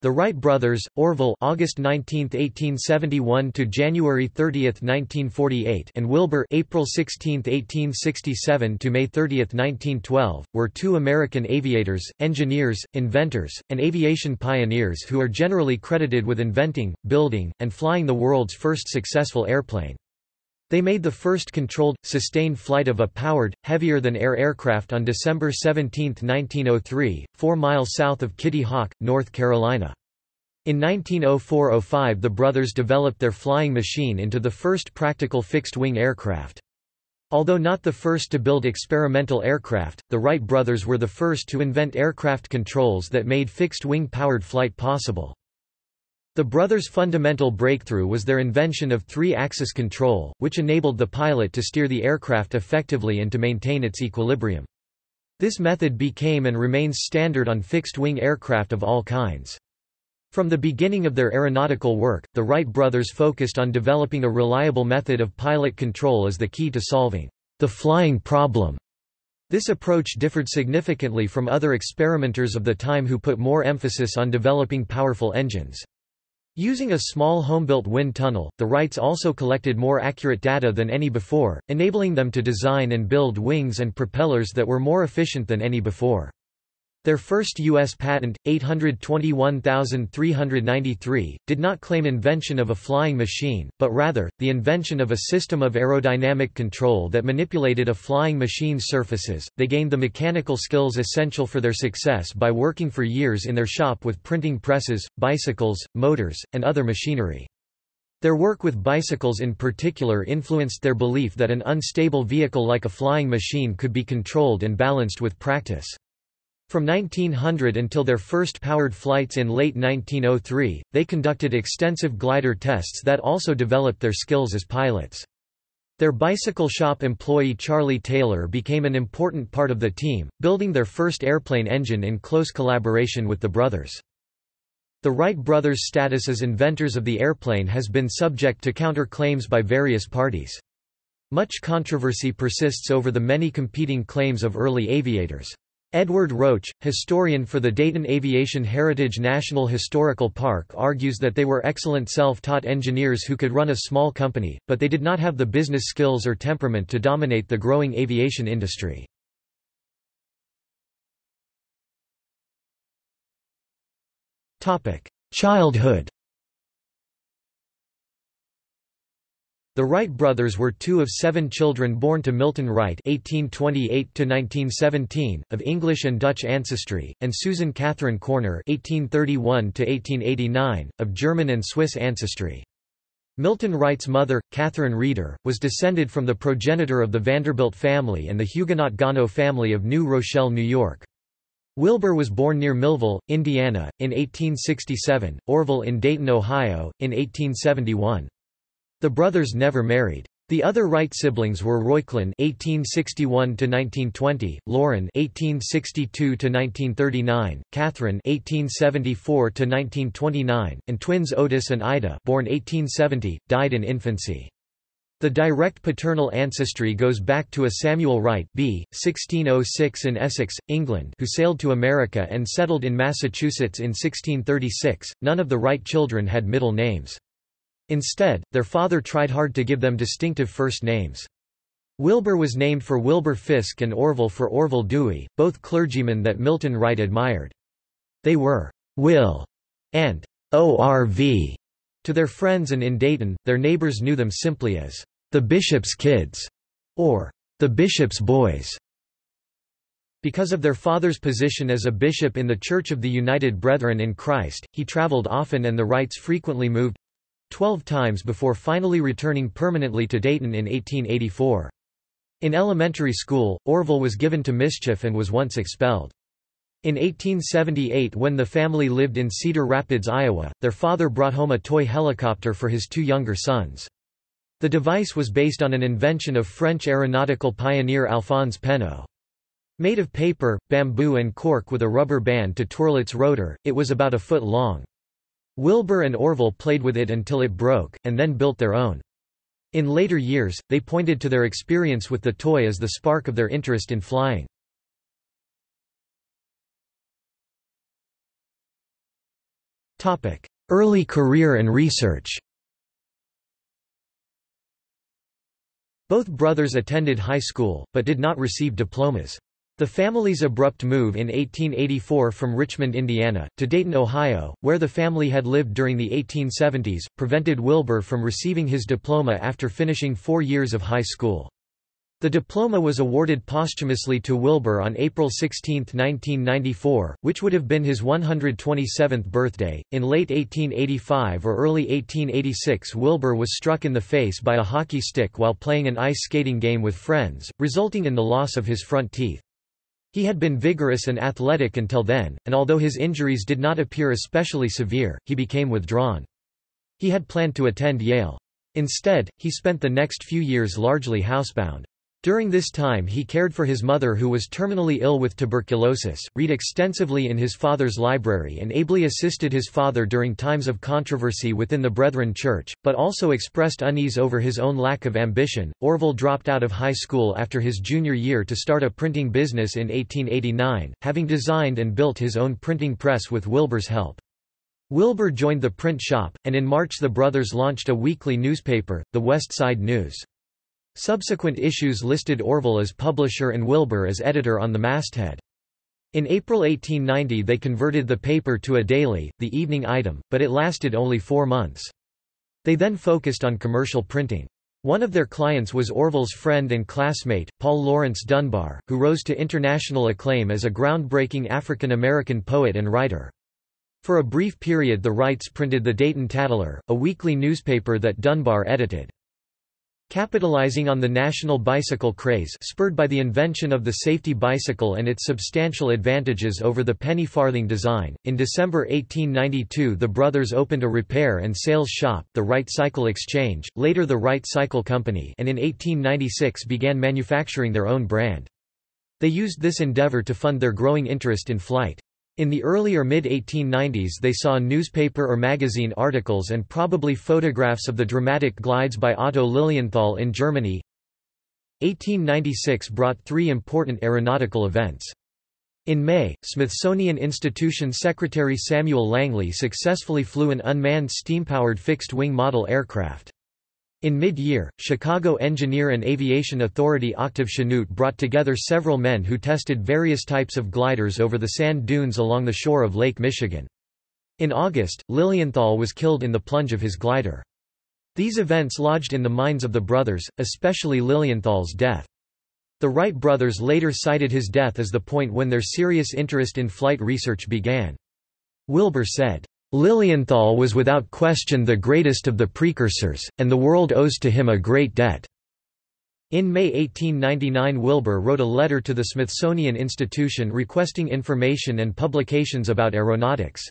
The Wright brothers, Orville (August 19, 1871 to January 30, 1948) and Wilbur (April 16, 1867 to May 30, 1912), were two American aviators, engineers, inventors, and aviation pioneers who are generally credited with inventing, building, and flying the world's first successful airplane. They made the first controlled, sustained flight of a powered, heavier-than-air aircraft on December 17, 1903, four miles south of Kitty Hawk, North Carolina. In 1904–05 the brothers developed their flying machine into the first practical fixed-wing aircraft. Although not the first to build experimental aircraft, the Wright brothers were the first to invent aircraft controls that made fixed-wing powered flight possible. The brothers' fundamental breakthrough was their invention of three-axis control, which enabled the pilot to steer the aircraft effectively and to maintain its equilibrium. This method became and remains standard on fixed-wing aircraft of all kinds. From the beginning of their aeronautical work, the Wright brothers focused on developing a reliable method of pilot control as the key to solving the flying problem. This approach differed significantly from other experimenters of the time who put more emphasis on developing powerful engines. Using a small home-built wind tunnel, the Wrights also collected more accurate data than any before, enabling them to design and build wings and propellers that were more efficient than any before. Their first U.S. patent, 821,393, did not claim invention of a flying machine, but rather, the invention of a system of aerodynamic control that manipulated a flying machine's surfaces. They gained the mechanical skills essential for their success by working for years in their shop with printing presses, bicycles, motors, and other machinery. Their work with bicycles in particular influenced their belief that an unstable vehicle like a flying machine could be controlled and balanced with practice. From 1900 until their first powered flights in late 1903, they conducted extensive glider tests that also developed their skills as pilots. Their bicycle shop employee Charlie Taylor became an important part of the team, building their first airplane engine in close collaboration with the brothers. The Wright brothers' status as inventors of the airplane has been subject to counter-claims by various parties. Much controversy persists over the many competing claims of early aviators. Edward Roach, historian for the Dayton Aviation Heritage National Historical Park argues that they were excellent self-taught engineers who could run a small company, but they did not have the business skills or temperament to dominate the growing aviation industry. Childhood The Wright brothers were two of seven children born to Milton Wright (1828–1917) of English and Dutch ancestry, and Susan Catherine Koerner (1831–1889) of German and Swiss ancestry. Milton Wright's mother, Catherine Reeder, was descended from the progenitor of the Vanderbilt family and the Huguenot Gano family of New Rochelle, New York. Wilbur was born near Millville, Indiana, in 1867, Orville in Dayton, Ohio, in 1871. The brothers never married. The other Wright siblings were Reuchlin (1861–1920), Lorin (1862–1939), Katharine (1874–1929), and twins Otis and Ida, born 1870, died in infancy. The direct paternal ancestry goes back to a Samuel Wright b. 1606 in Essex, England who sailed to America and settled in Massachusetts in 1636. None of the Wright children had middle names. Instead, their father tried hard to give them distinctive first names. Wilbur was named for Wilbur Fisk and Orville for Orville Dewey, both clergymen that Milton Wright admired. They were Will and ORV to their friends and in Dayton, their neighbors knew them simply as the Bishop's Kids or the Bishop's Boys. Because of their father's position as a bishop in the Church of the United Brethren in Christ, he traveled often and the Wrights frequently moved, 12 times before finally returning permanently to Dayton in 1884. In elementary school, Orville was given to mischief and was once expelled. In 1878 when the family lived in Cedar Rapids, Iowa, their father brought home a toy helicopter for his two younger sons. The device was based on an invention of French aeronautical pioneer Alphonse Pénaud. Made of paper, bamboo and cork with a rubber band to twirl its rotor, it was about a foot long. Wilbur and Orville played with it until it broke, and then built their own. In later years, they pointed to their experience with the toy as the spark of their interest in flying. Early career and research Both brothers attended high school, but did not receive diplomas. The family's abrupt move in 1884 from Richmond, Indiana, to Dayton, Ohio, where the family had lived during the 1870s, prevented Wilbur from receiving his diploma after finishing four years of high school. The diploma was awarded posthumously to Wilbur on April 16, 1994, which would have been his 127th birthday. In late 1885 or early 1886, Wilbur was struck in the face by a hockey stick while playing an ice skating game with friends, resulting in the loss of his front teeth. He had been vigorous and athletic until then, and although his injuries did not appear especially severe, he became withdrawn. He had planned to attend Yale. Instead, he spent the next few years largely housebound. During this time he cared for his mother who was terminally ill with tuberculosis, read extensively in his father's library and ably assisted his father during times of controversy within the Brethren Church, but also expressed unease over his own lack of ambition. Orville dropped out of high school after his junior year to start a printing business in 1889, having designed and built his own printing press with Wilbur's help. Wilbur joined the print shop, and in March the brothers launched a weekly newspaper, the West Side News. Subsequent issues listed Orville as publisher and Wilbur as editor on the masthead. In April 1890 they converted the paper to a daily, the evening item, but it lasted only four months. They then focused on commercial printing. One of their clients was Orville's friend and classmate, Paul Laurence Dunbar, who rose to international acclaim as a groundbreaking African American poet and writer. For a brief period the Wrights printed the Dayton Tatler, a weekly newspaper that Dunbar edited. Capitalizing on the national bicycle craze spurred by the invention of the safety bicycle and its substantial advantages over the penny farthing design, in December 1892 the brothers opened a repair and sales shop, the Wright Cycle Exchange, later the Wright Cycle Company and in 1896 began manufacturing their own brand. They used this endeavor to fund their growing interest in flight. In the early or mid-1890s they saw newspaper or magazine articles and probably photographs of the dramatic glides by Otto Lilienthal in Germany. 1896 brought three important aeronautical events. In May, Smithsonian Institution Secretary Samuel Langley successfully flew an unmanned steam-powered fixed-wing model aircraft. In mid-year, Chicago Engineer and Aviation Authority Octave Chanute brought together several men who tested various types of gliders over the sand dunes along the shore of Lake Michigan. In August, Lilienthal was killed in the plunge of his glider. These events lodged in the minds of the brothers, especially Lilienthal's death. The Wright brothers later cited his death as the point when their serious interest in flight research began. Wilbur said, Lilienthal was without question the greatest of the precursors, and the world owes to him a great debt. In May 1899 Wilbur wrote a letter to the Smithsonian Institution requesting information and publications about aeronautics.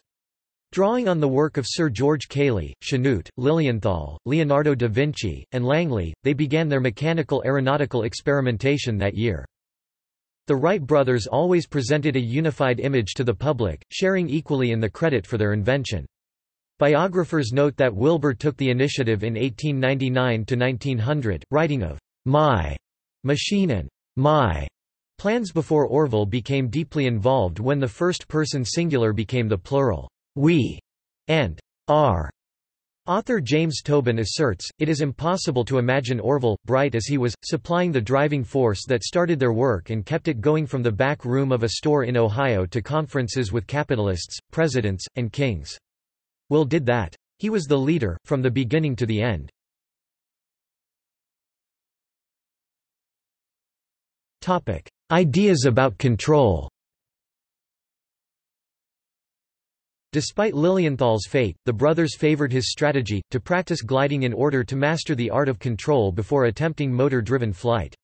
Drawing on the work of Sir George Cayley, Chanute, Lilienthal, Leonardo da Vinci, and Langley, they began their mechanical aeronautical experimentation that year. The Wright brothers always presented a unified image to the public, sharing equally in the credit for their invention. Biographers note that Wilbur took the initiative in 1899–1900, writing of «my» machine and «my» plans before Orville became deeply involved when the first-person singular became the plural «we» and «our» Author James Tobin asserts, it is impossible to imagine Orville, bright as he was, supplying the driving force that started their work and kept it going from the back room of a store in Ohio to conferences with capitalists, presidents, and kings. Will did that. He was the leader, from the beginning to the end. Ideas about control Despite Lilienthal's fate, the brothers favored his strategy, to practice gliding in order to master the art of control before attempting motor-driven flight.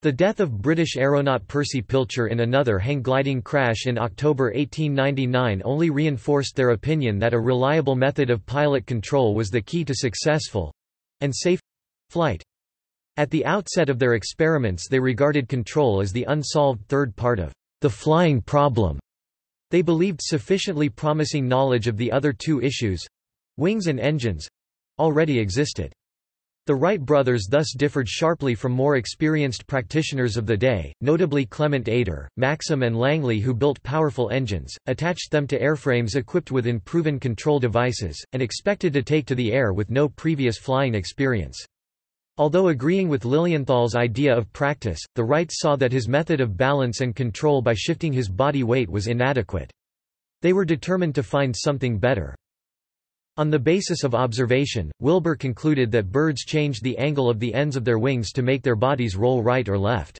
The death of British aeronaut Percy Pilcher in another hang-gliding crash in October 1899 only reinforced their opinion that a reliable method of pilot control was the key to successful—and safe—flight. At the outset of their experiments they regarded control as the unsolved third part of the flying problem. They believed sufficiently promising knowledge of the other two issues—wings and engines—already existed. The Wright brothers thus differed sharply from more experienced practitioners of the day, notably Clement Ader, Maxim and Langley who built powerful engines, attached them to airframes equipped with unproven control devices, and expected to take to the air with no previous flying experience. Although agreeing with Lilienthal's idea of practice, the Wrights saw that his method of balance and control by shifting his body weight was inadequate. They were determined to find something better. On the basis of observation, Wilbur concluded that birds changed the angle of the ends of their wings to make their bodies roll right or left.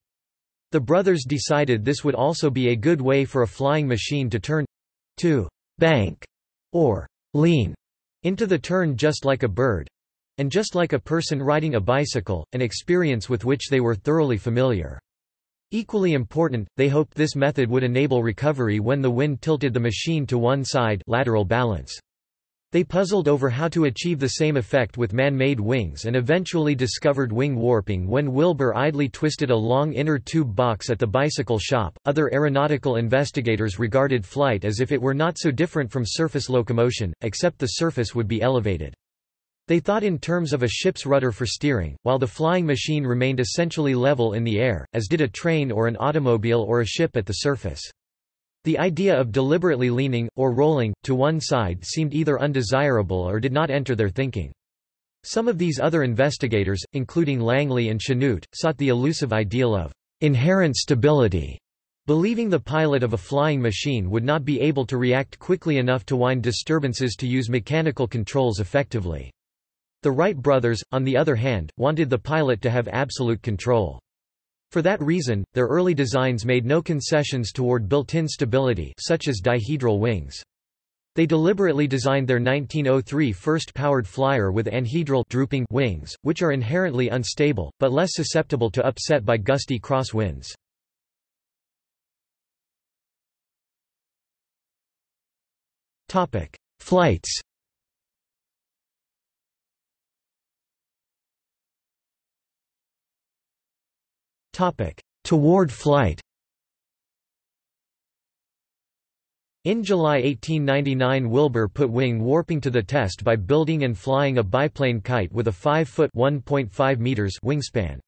The brothers decided this would also be a good way for a flying machine to turn—to bank or lean into the turn just like a bird, and just like a person riding a bicycle, an experience with which they were thoroughly familiar. Equally important, they hoped this method would enable recovery when the wind tilted the machine to one side lateral balance. They puzzled over how to achieve the same effect with man-made wings and eventually discovered wing warping when Wilbur idly twisted a long inner tube box at the bicycle shop. Other aeronautical investigators regarded flight as if it were not so different from surface locomotion, except the surface would be elevated. They thought in terms of a ship's rudder for steering, while the flying machine remained essentially level in the air, as did a train or an automobile or a ship at the surface. The idea of deliberately leaning, or rolling, to one side seemed either undesirable or did not enter their thinking. Some of these other investigators, including Langley and Chanute, sought the elusive ideal of inherent stability, believing the pilot of a flying machine would not be able to react quickly enough to wind disturbances to use mechanical controls effectively. The Wright brothers, on the other hand, wanted the pilot to have absolute control. For that reason, their early designs made no concessions toward built-in stability such as dihedral wings. They deliberately designed their 1903 first-powered flyer with anhedral drooping wings, which are inherently unstable, but less susceptible to upset by gusty cross winds. Flights Toward flight In July 1899 Wilbur put wing warping to the test by building and flying a biplane kite with a 5-foot meters wingspan.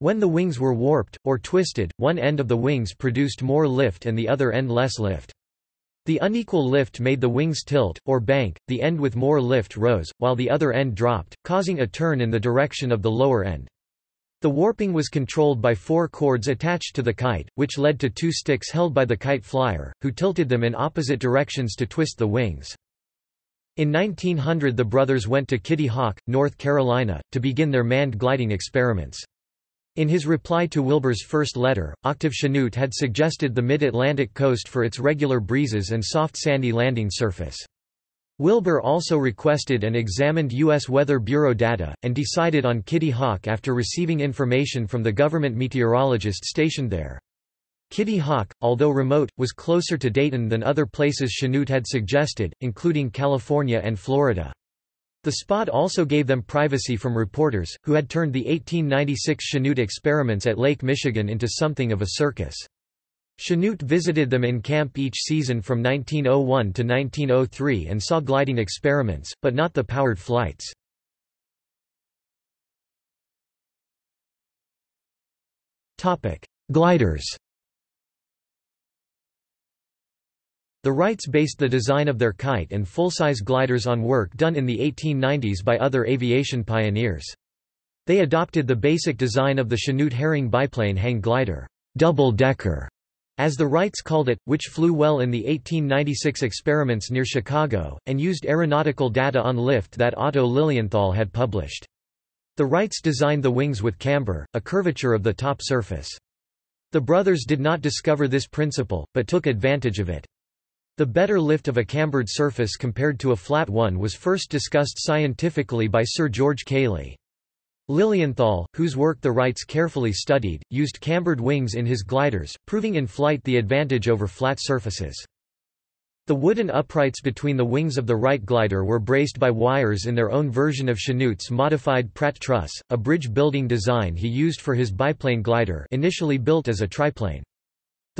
When the wings were warped, or twisted, one end of the wings produced more lift and the other end less lift. The unequal lift made the wings tilt, or bank, the end with more lift rose, while the other end dropped, causing a turn in the direction of the lower end. The warping was controlled by four cords attached to the kite, which led to two sticks held by the kite flyer, who tilted them in opposite directions to twist the wings. In 1900 the brothers went to Kitty Hawk, North Carolina, to begin their manned gliding experiments. In his reply to Wilbur's first letter, Octave Chanute had suggested the mid-Atlantic coast for its regular breezes and soft sandy landing surface. Wilbur also requested and examined U.S. Weather Bureau data, and decided on Kitty Hawk after receiving information from the government meteorologist stationed there. Kitty Hawk, although remote, was closer to Dayton than other places Chanute had suggested, including California and Florida. The spot also gave them privacy from reporters, who had turned the 1896 Chanute experiments at Lake Michigan into something of a circus. Chanute visited them in camp each season from 1901 to 1903 and saw gliding experiments, but not the powered flights. Gliders The Wrights based the design of their kite and full-size gliders on work done in the 1890s by other aviation pioneers. They adopted the basic design of the Chanute Herring biplane hang glider double-decker as the Wrights called it, which flew well in the 1896 experiments near Chicago, and used aeronautical data on lift that Otto Lilienthal had published. The Wrights designed the wings with camber, a curvature of the top surface. The brothers did not discover this principle, but took advantage of it. The better lift of a cambered surface compared to a flat one was first discussed scientifically by Sir George Cayley. Lilienthal, whose work the Wrights carefully studied, used cambered wings in his gliders, proving in flight the advantage over flat surfaces. The wooden uprights between the wings of the Wright glider were braced by wires in their own version of Chanute's modified Pratt truss, a bridge building design he used for his biplane glider initially built as a triplane.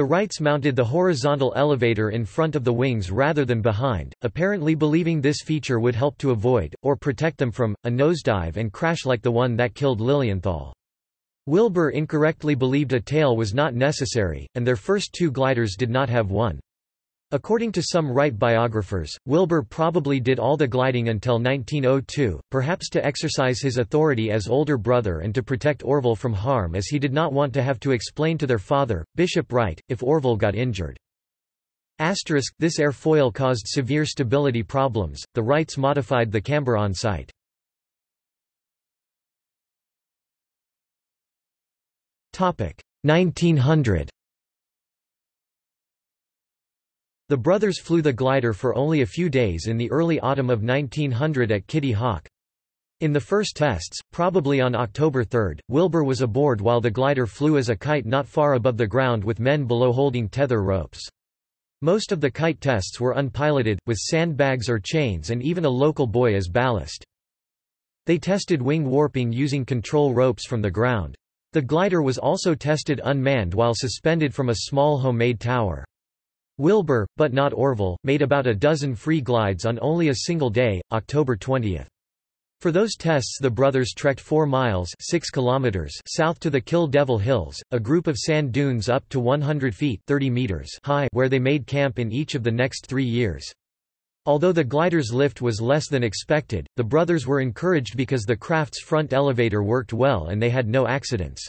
The Wrights mounted the horizontal elevator in front of the wings rather than behind, apparently believing this feature would help to avoid, or protect them from, a nosedive and crash like the one that killed Lilienthal. Wilbur incorrectly believed a tail was not necessary, and their first two gliders did not have one. According to some Wright biographers, Wilbur probably did all the gliding until 1902, perhaps to exercise his authority as older brother and to protect Orville from harm as he did not want to have to explain to their father, Bishop Wright, if Orville got injured. Asterisk, this airfoil caused severe stability problems, the Wrights modified the camber on site. Topic 1900 The brothers flew the glider for only a few days in the early autumn of 1900 at Kitty Hawk. In the first tests, probably on October 3, Wilbur was aboard while the glider flew as a kite not far above the ground with men below holding tether ropes. Most of the kite tests were unpiloted, with sandbags or chains and even a local buoy as ballast. They tested wing warping using control ropes from the ground. The glider was also tested unmanned while suspended from a small homemade tower. Wilbur, but not Orville, made about a dozen free glides on only a single day, October 20. For those tests the brothers trekked 4 miles 6 kilometers south to the Kill Devil Hills, a group of sand dunes up to 100 feet 30 meters high where they made camp in each of the next three years. Although the glider's lift was less than expected, the brothers were encouraged because the craft's front elevator worked well and they had no accidents.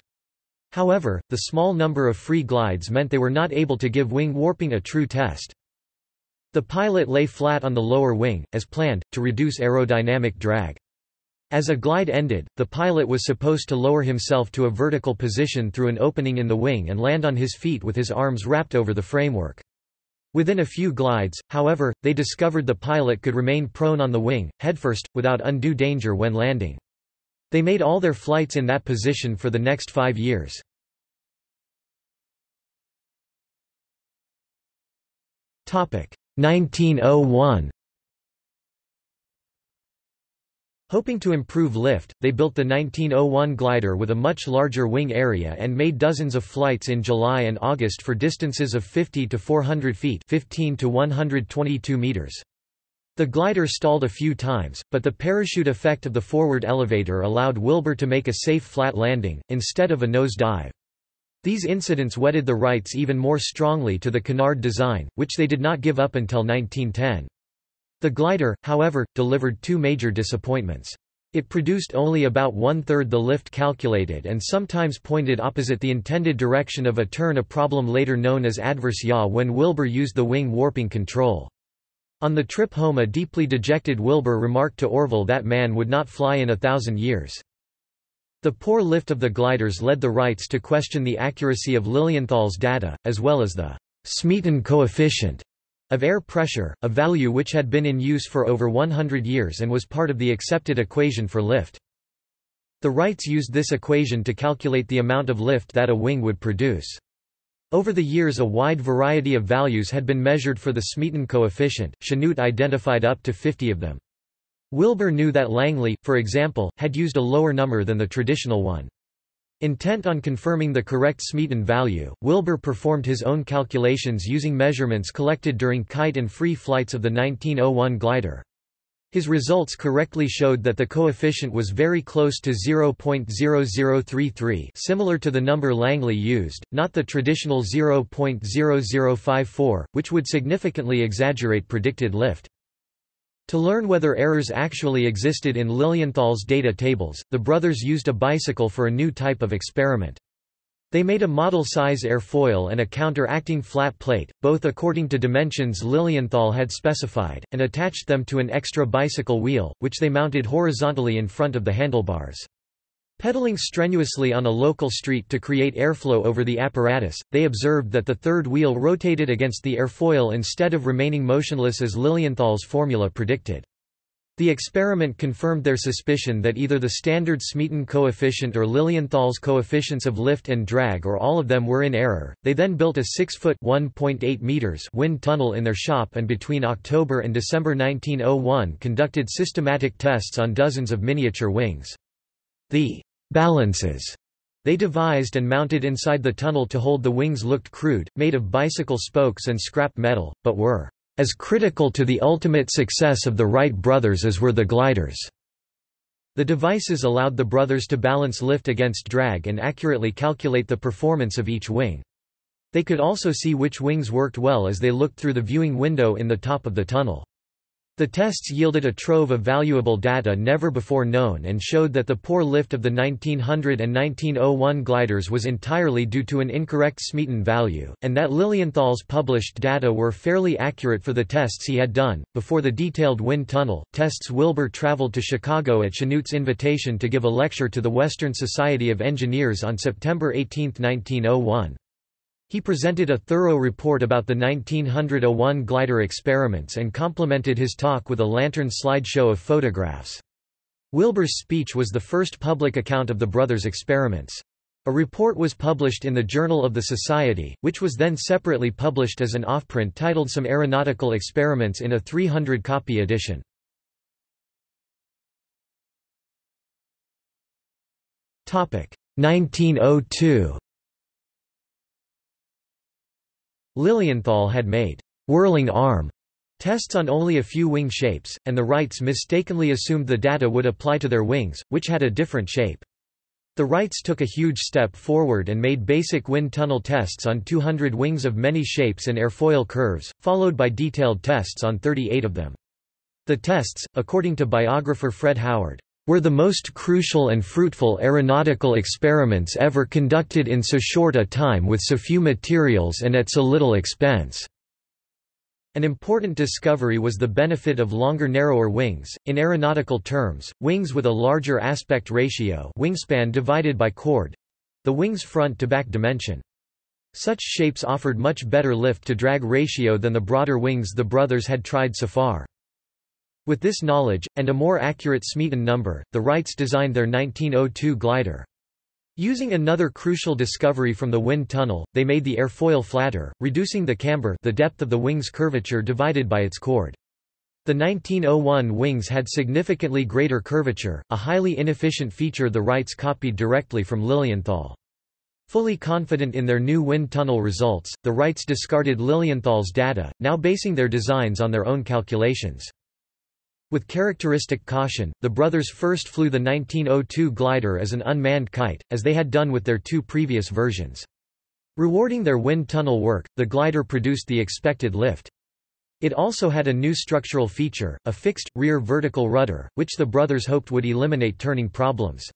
However, the small number of free glides meant they were not able to give wing warping a true test. The pilot lay flat on the lower wing, as planned, to reduce aerodynamic drag. As a glide ended, the pilot was supposed to lower himself to a vertical position through an opening in the wing and land on his feet with his arms wrapped over the framework. Within a few glides, however, they discovered the pilot could remain prone on the wing, headfirst, without undue danger when landing. They made all their flights in that position for the next five years. Topic 1901. Hoping to improve lift, they built the 1901 glider with a much larger wing area and made dozens of flights in July and August for distances of 50 to 400 feet 15 to 122 meters. The glider stalled a few times, but the parachute effect of the forward elevator allowed Wilbur to make a safe flat landing, instead of a nose dive. These incidents wedded the Wrights even more strongly to the canard design, which they did not give up until 1910. The glider, however, delivered two major disappointments. It produced only about one-third the lift calculated and sometimes pointed opposite the intended direction of a turn a problem later known as adverse yaw when Wilbur used the wing warping control. On the trip home a deeply dejected Wilbur remarked to Orville that man would not fly in a thousand years. The poor lift of the gliders led the Wrights to question the accuracy of Lilienthal's data, as well as the Smeaton coefficient of air pressure, a value which had been in use for over 100 years and was part of the accepted equation for lift. The Wrights used this equation to calculate the amount of lift that a wing would produce. Over the years a wide variety of values had been measured for the Smeaton coefficient, Chanute identified up to 50 of them. Wilbur knew that Langley, for example, had used a lower number than the traditional one. Intent on confirming the correct Smeaton value, Wilbur performed his own calculations using measurements collected during kite and free flights of the 1901 glider. His results correctly showed that the coefficient was very close to 0.0033 similar to the number Langley used, not the traditional 0.0054, which would significantly exaggerate predicted lift. To learn whether errors actually existed in Lilienthal's data tables, the brothers used a bicycle for a new type of experiment. They made a model-size airfoil and a counteracting flat plate, both according to dimensions Lilienthal had specified, and attached them to an extra bicycle wheel, which they mounted horizontally in front of the handlebars. Pedaling strenuously on a local street to create airflow over the apparatus, they observed that the third wheel rotated against the airfoil instead of remaining motionless as Lilienthal's formula predicted. The experiment confirmed their suspicion that either the standard Smeaton coefficient or Lilienthal's coefficients of lift and drag or all of them were in error. They then built a 6-foot (1.8 meters) wind tunnel in their shop and between October and December 1901 conducted systematic tests on dozens of miniature wings. The balances They devised and mounted inside the tunnel to hold the wings looked crude, made of bicycle spokes and scrap metal, but were as critical to the ultimate success of the Wright brothers as were the gliders. The devices allowed the brothers to balance lift against drag and accurately calculate the performance of each wing. They could also see which wings worked well as they looked through the viewing window in the top of the tunnel. The tests yielded a trove of valuable data never before known and showed that the poor lift of the 1900 and 1901 gliders was entirely due to an incorrect Smeaton value, and that Lilienthal's published data were fairly accurate for the tests he had done. Before the detailed wind tunnel tests, Wilbur traveled to Chicago at Chanute's invitation to give a lecture to the Western Society of Engineers on September 18, 1901. He presented a thorough report about the 1901 glider experiments and complemented his talk with a lantern slideshow of photographs. Wilbur's speech was the first public account of the brothers' experiments. A report was published in the Journal of the Society, which was then separately published as an offprint titled Some Aeronautical Experiments in a 300-copy edition. Topic 1902 Lilienthal had made whirling arm tests on only a few wing shapes, and the Wrights mistakenly assumed the data would apply to their wings, which had a different shape. The Wrights took a huge step forward and made basic wind tunnel tests on 200 wings of many shapes and airfoil curves, followed by detailed tests on 38 of them. The tests, according to biographer Fred Howard, were the most crucial and fruitful aeronautical experiments ever conducted in so short a time with so few materials and at so little expense. An important discovery was the benefit of longer narrower wings, in aeronautical terms, wings with a larger aspect ratio wingspan divided by chord—the wing's front-to-back dimension. Such shapes offered much better lift-to-drag ratio than the broader wings the brothers had tried so far. With this knowledge, and a more accurate Smeaton number, the Wrights designed their 1902 glider. Using another crucial discovery from the wind tunnel, they made the airfoil flatter, reducing the camber the depth of the wing's curvature divided by its chord. The 1901 wings had significantly greater curvature, a highly inefficient feature the Wrights copied directly from Lilienthal. Fully confident in their new wind tunnel results, the Wrights discarded Lilienthal's data, now basing their designs on their own calculations. With characteristic caution, the brothers first flew the 1902 glider as an unmanned kite, as they had done with their two previous versions. Rewarding their wind tunnel work, the glider produced the expected lift. It also had a new structural feature, a fixed, rear vertical rudder, which the brothers hoped would eliminate turning problems.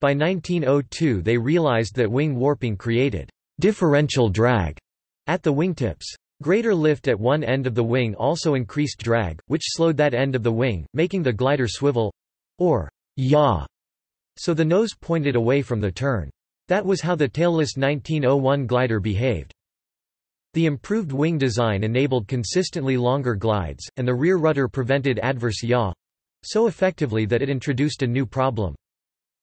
By 1902 they realized that wing warping created differential drag at the wingtips. Greater lift at one end of the wing also increased drag, which slowed that end of the wing, making the glider swivel—or yaw, so the nose pointed away from the turn. That was how the tailless 1901 glider behaved. The improved wing design enabled consistently longer glides, and the rear rudder prevented adverse yaw—so effectively that it introduced a new problem.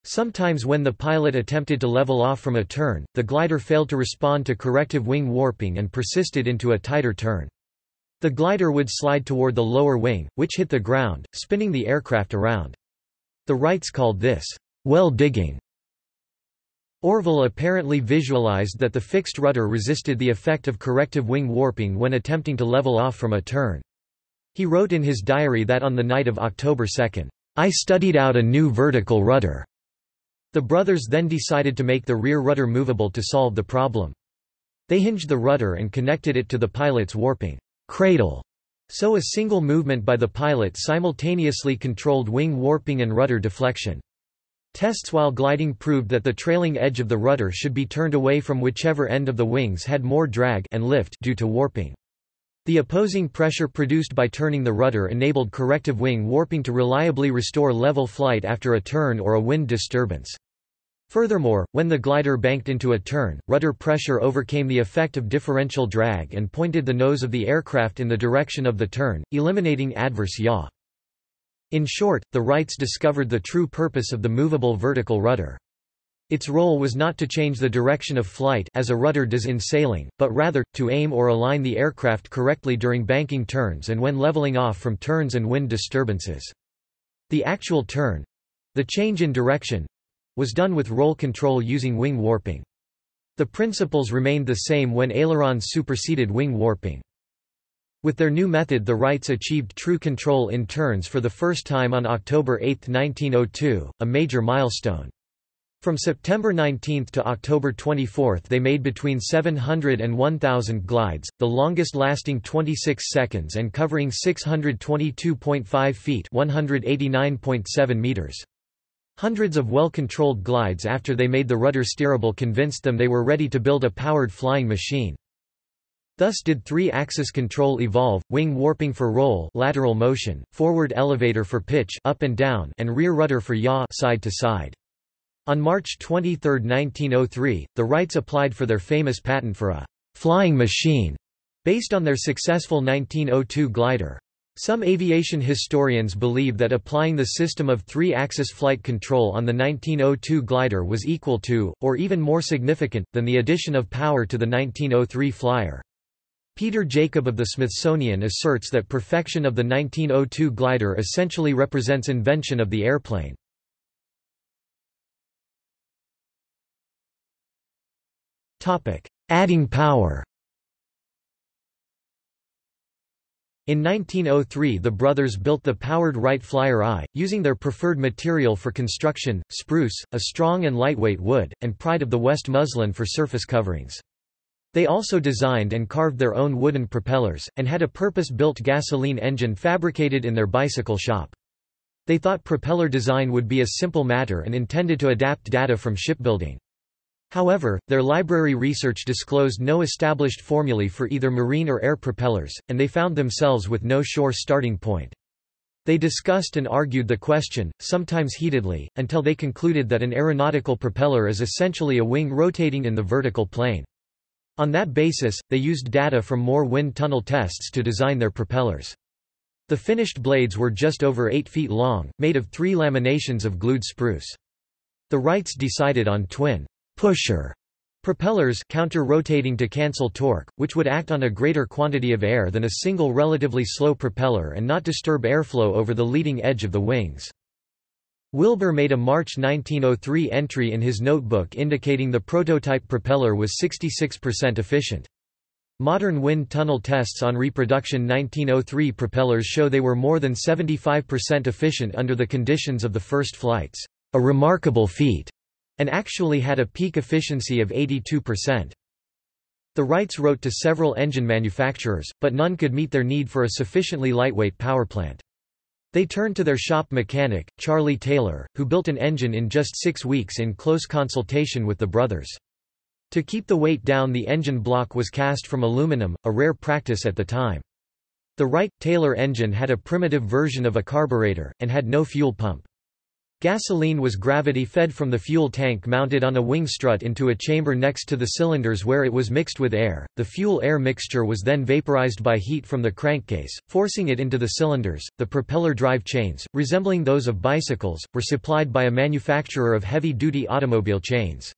Sometimes when the pilot attempted to level off from a turn, the glider failed to respond to corrective wing warping and persisted into a tighter turn. The glider would slide toward the lower wing, which hit the ground, spinning the aircraft around. The Wrights called this, well digging. Orville apparently visualized that the fixed rudder resisted the effect of corrective wing warping when attempting to level off from a turn. He wrote in his diary that on the night of October 2, I studied out a new vertical rudder. The brothers then decided to make the rear rudder movable to solve the problem. They hinged the rudder and connected it to the pilot's warping cradle, so a single movement by the pilot simultaneously controlled wing warping and rudder deflection. Tests while gliding proved that the trailing edge of the rudder should be turned away from whichever end of the wings had more drag and lift due to warping. The opposing pressure produced by turning the rudder enabled corrective wing warping to reliably restore level flight after a turn or a wind disturbance. Furthermore, when the glider banked into a turn, rudder pressure overcame the effect of differential drag and pointed the nose of the aircraft in the direction of the turn, eliminating adverse yaw. In short, the Wrights discovered the true purpose of the movable vertical rudder. Its role was not to change the direction of flight as a rudder does in sailing, but rather, to aim or align the aircraft correctly during banking turns and when leveling off from turns and wind disturbances. The actual turn—the change in direction, was done with roll control using wing warping. The principles remained the same when ailerons superseded wing warping. With their new method the Wrights achieved true control in turns for the first time on October 8, 1902, a major milestone. From September 19 to October 24 they made between 700 and 1,000 glides, the longest lasting 26 seconds and covering 622.5 feet 189.7 meters. Hundreds of well-controlled glides after they made the rudder steerable convinced them they were ready to build a powered flying machine. Thus did three-axis control evolve, wing warping for roll lateral motion, forward elevator for pitch up and down and rear rudder for yaw side to side. On March 23, 1903, the Wrights applied for their famous patent for a «flying machine» based on their successful 1902 glider. Some aviation historians believe that applying the system of three-axis flight control on the 1902 glider was equal to, or even more significant, than the addition of power to the 1903 Flyer. Peter Jakab of the Smithsonian asserts that perfection of the 1902 glider essentially represents invention of the airplane. Adding power In 1903 the brothers built the powered Wright Flyer I, using their preferred material for construction, spruce, a strong and lightweight wood, and pride of the West muslin for surface coverings. They also designed and carved their own wooden propellers, and had a purpose-built gasoline engine fabricated in their bicycle shop. They thought propeller design would be a simple matter and intended to adapt data from shipbuilding. However, their library research disclosed no established formulae for either marine or air propellers, and they found themselves with no sure starting point. They discussed and argued the question, sometimes heatedly, until they concluded that an aeronautical propeller is essentially a wing rotating in the vertical plane. On that basis, they used data from more wind tunnel tests to design their propellers. The finished blades were just over 8 feet long, made of three laminations of glued spruce. The Wrights decided on twin pusher propellers counter-rotating to cancel torque, which would act on a greater quantity of air than a single relatively slow propeller and not disturb airflow over the leading edge of the wings. Wilbur made a March 1903 entry in his notebook indicating the prototype propeller was 66% efficient. Modern wind tunnel tests on reproduction 1903 propellers show they were more than 75% efficient under the conditions of the first flights, a remarkable feat, and actually had a peak efficiency of 82%. The Wrights wrote to several engine manufacturers, but none could meet their need for a sufficiently lightweight powerplant. They turned to their shop mechanic, Charlie Taylor, who built an engine in just six weeks in close consultation with the brothers. To keep the weight down the engine block was cast from aluminum, a rare practice at the time. The Wright-Taylor engine had a primitive version of a carburetor, and had no fuel pump. Gasoline was gravity-fed from the fuel tank mounted on a wing strut into a chamber next to the cylinders where it was mixed with air. The fuel-air mixture was then vaporized by heat from the crankcase, forcing it into the cylinders. The propeller drive chains, resembling those of bicycles, were supplied by a manufacturer of heavy-duty automobile chains.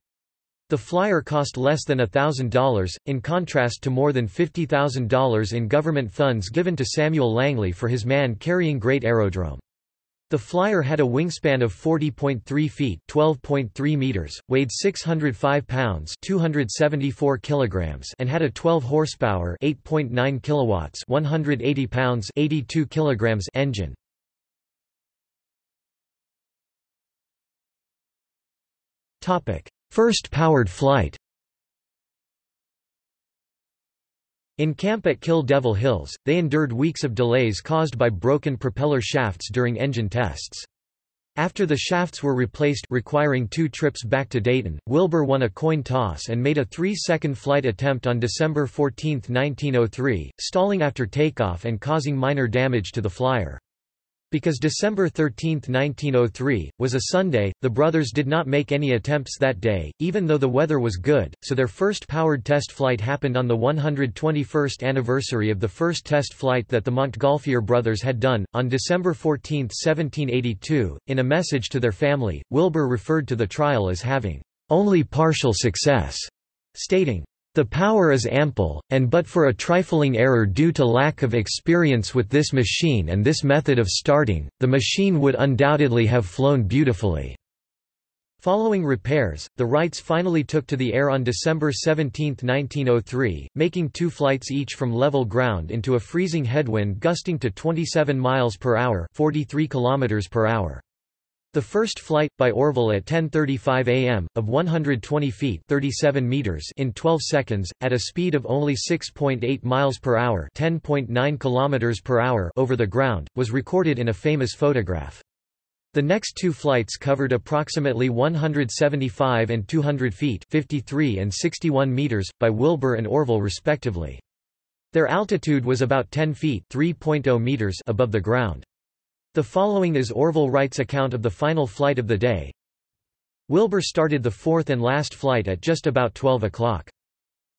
The Flyer cost less than $1,000, in contrast to more than $50,000 in government funds given to Samuel Langley for his man-carrying great aerodrome. The Flyer had a wingspan of 40.3 feet (12.3 meters), weighed 605 pounds (274 kilograms) and had a 12 horsepower (8.9 kilowatts) 180 pounds (82 kilograms) engine. Topic: First powered flight. In camp at Kill Devil Hills, they endured weeks of delays caused by broken propeller shafts during engine tests. After the shafts were replaced requiring two trips back to Dayton, Wilbur won a coin toss and made a three-second flight attempt on December 14, 1903, stalling after takeoff and causing minor damage to the flyer. Because December 13, 1903, was a Sunday, the brothers did not make any attempts that day, even though the weather was good, so their first powered test flight happened on the 121st anniversary of the first test flight that the Montgolfier brothers had done, on December 14, 1782. In a message to their family, Wilbur referred to the trial as having only partial success, stating, the power is ample, and but for a trifling error due to lack of experience with this machine and this method of starting, the machine would undoubtedly have flown beautifully. Following repairs, the Wrights finally took to the air on December 17, 1903, making two flights each from level ground into a freezing headwind gusting to 27 miles per hour, 43 kilometers per hour. The first flight, by Orville at 10.35 am, of 120 feet 37 meters in 12 seconds, at a speed of only 6.8 miles per hour 10.9 kilometers per hour over the ground, was recorded in a famous photograph. The next two flights covered approximately 175 and 200 feet 53 and 61 meters, by Wilbur and Orville respectively. Their altitude was about 10 feet 3.0 meters above the ground. The following is Orville Wright's account of the final flight of the day. Wilbur started the fourth and last flight at just about 12 o'clock.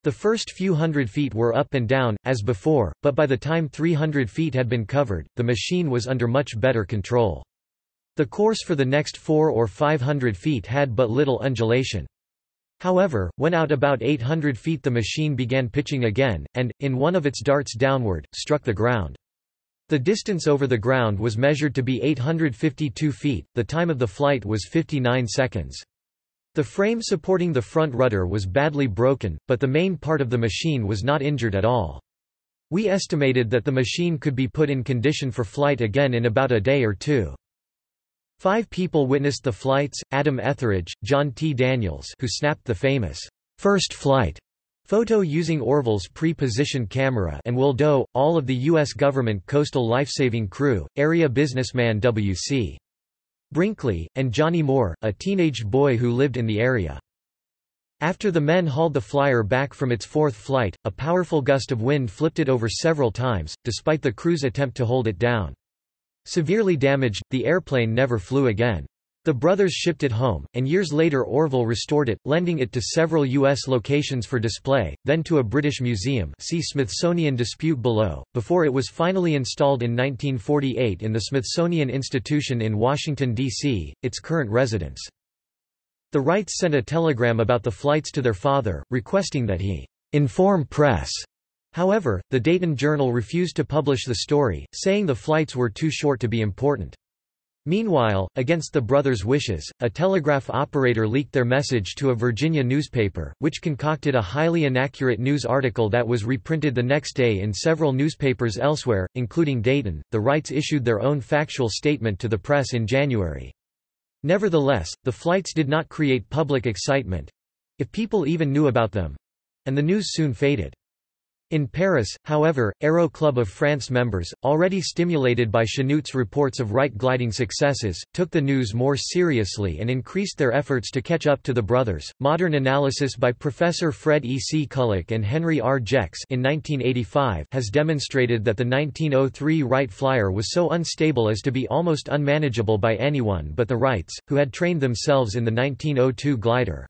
The first few hundred feet were up and down, as before, but by the time 300 feet had been covered, the machine was under much better control. The course for the next four or five hundred feet had but little undulation. However, when out about 800 feet the machine began pitching again, and, in one of its darts downward, struck the ground. The distance over the ground was measured to be 852 feet, the time of the flight was 59 seconds. The frame supporting the front rudder was badly broken, but the main part of the machine was not injured at all. We estimated that the machine could be put in condition for flight again in about a day or two. Five people witnessed the flights, Adam Etheridge, John T. Daniels who snapped the famous first flight photo using Orville's pre-positioned camera and Will Dough, all of the U.S. government coastal lifesaving crew, area businessman W.C. Brinkley, and Johnny Moore, a teenaged boy who lived in the area. After the men hauled the flyer back from its fourth flight, a powerful gust of wind flipped it over several times, despite the crew's attempt to hold it down. Severely damaged, the airplane never flew again. The brothers shipped it home, and years later Orville restored it, lending it to several U.S. locations for display, then to a British museum see Smithsonian dispute below, before it was finally installed in 1948 in the Smithsonian Institution in Washington, D.C., its current residence. The Wrights sent a telegram about the flights to their father, requesting that he inform press However, the Dayton Journal refused to publish the story, saying the flights were too short to be important. Meanwhile, against the brothers' wishes, a telegraph operator leaked their message to a Virginia newspaper, which concocted a highly inaccurate news article that was reprinted the next day in several newspapers elsewhere, including Dayton. The Wrights issued their own factual statement to the press in January. Nevertheless, the flights did not create public excitement if people even knew about them and the news soon faded. In Paris, however, Aero Club of France members, already stimulated by Chanute's reports of Wright gliding successes, took the news more seriously and increased their efforts to catch up to the brothers. Modern analysis by Professor Fred E. C. Culick and Henry R. Jex in 1985 has demonstrated that the 1903 Wright Flyer was so unstable as to be almost unmanageable by anyone but the Wrights, who had trained themselves in the 1902 glider.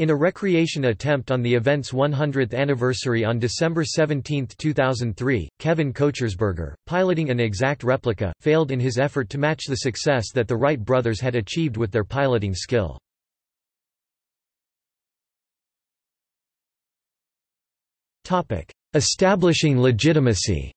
In a recreation attempt on the event's 100th anniversary on December 17, 2003, Kevin Kochersberger, piloting an exact replica, failed in his effort to match the success that the Wright brothers had achieved with their piloting skill. Establishing legitimacy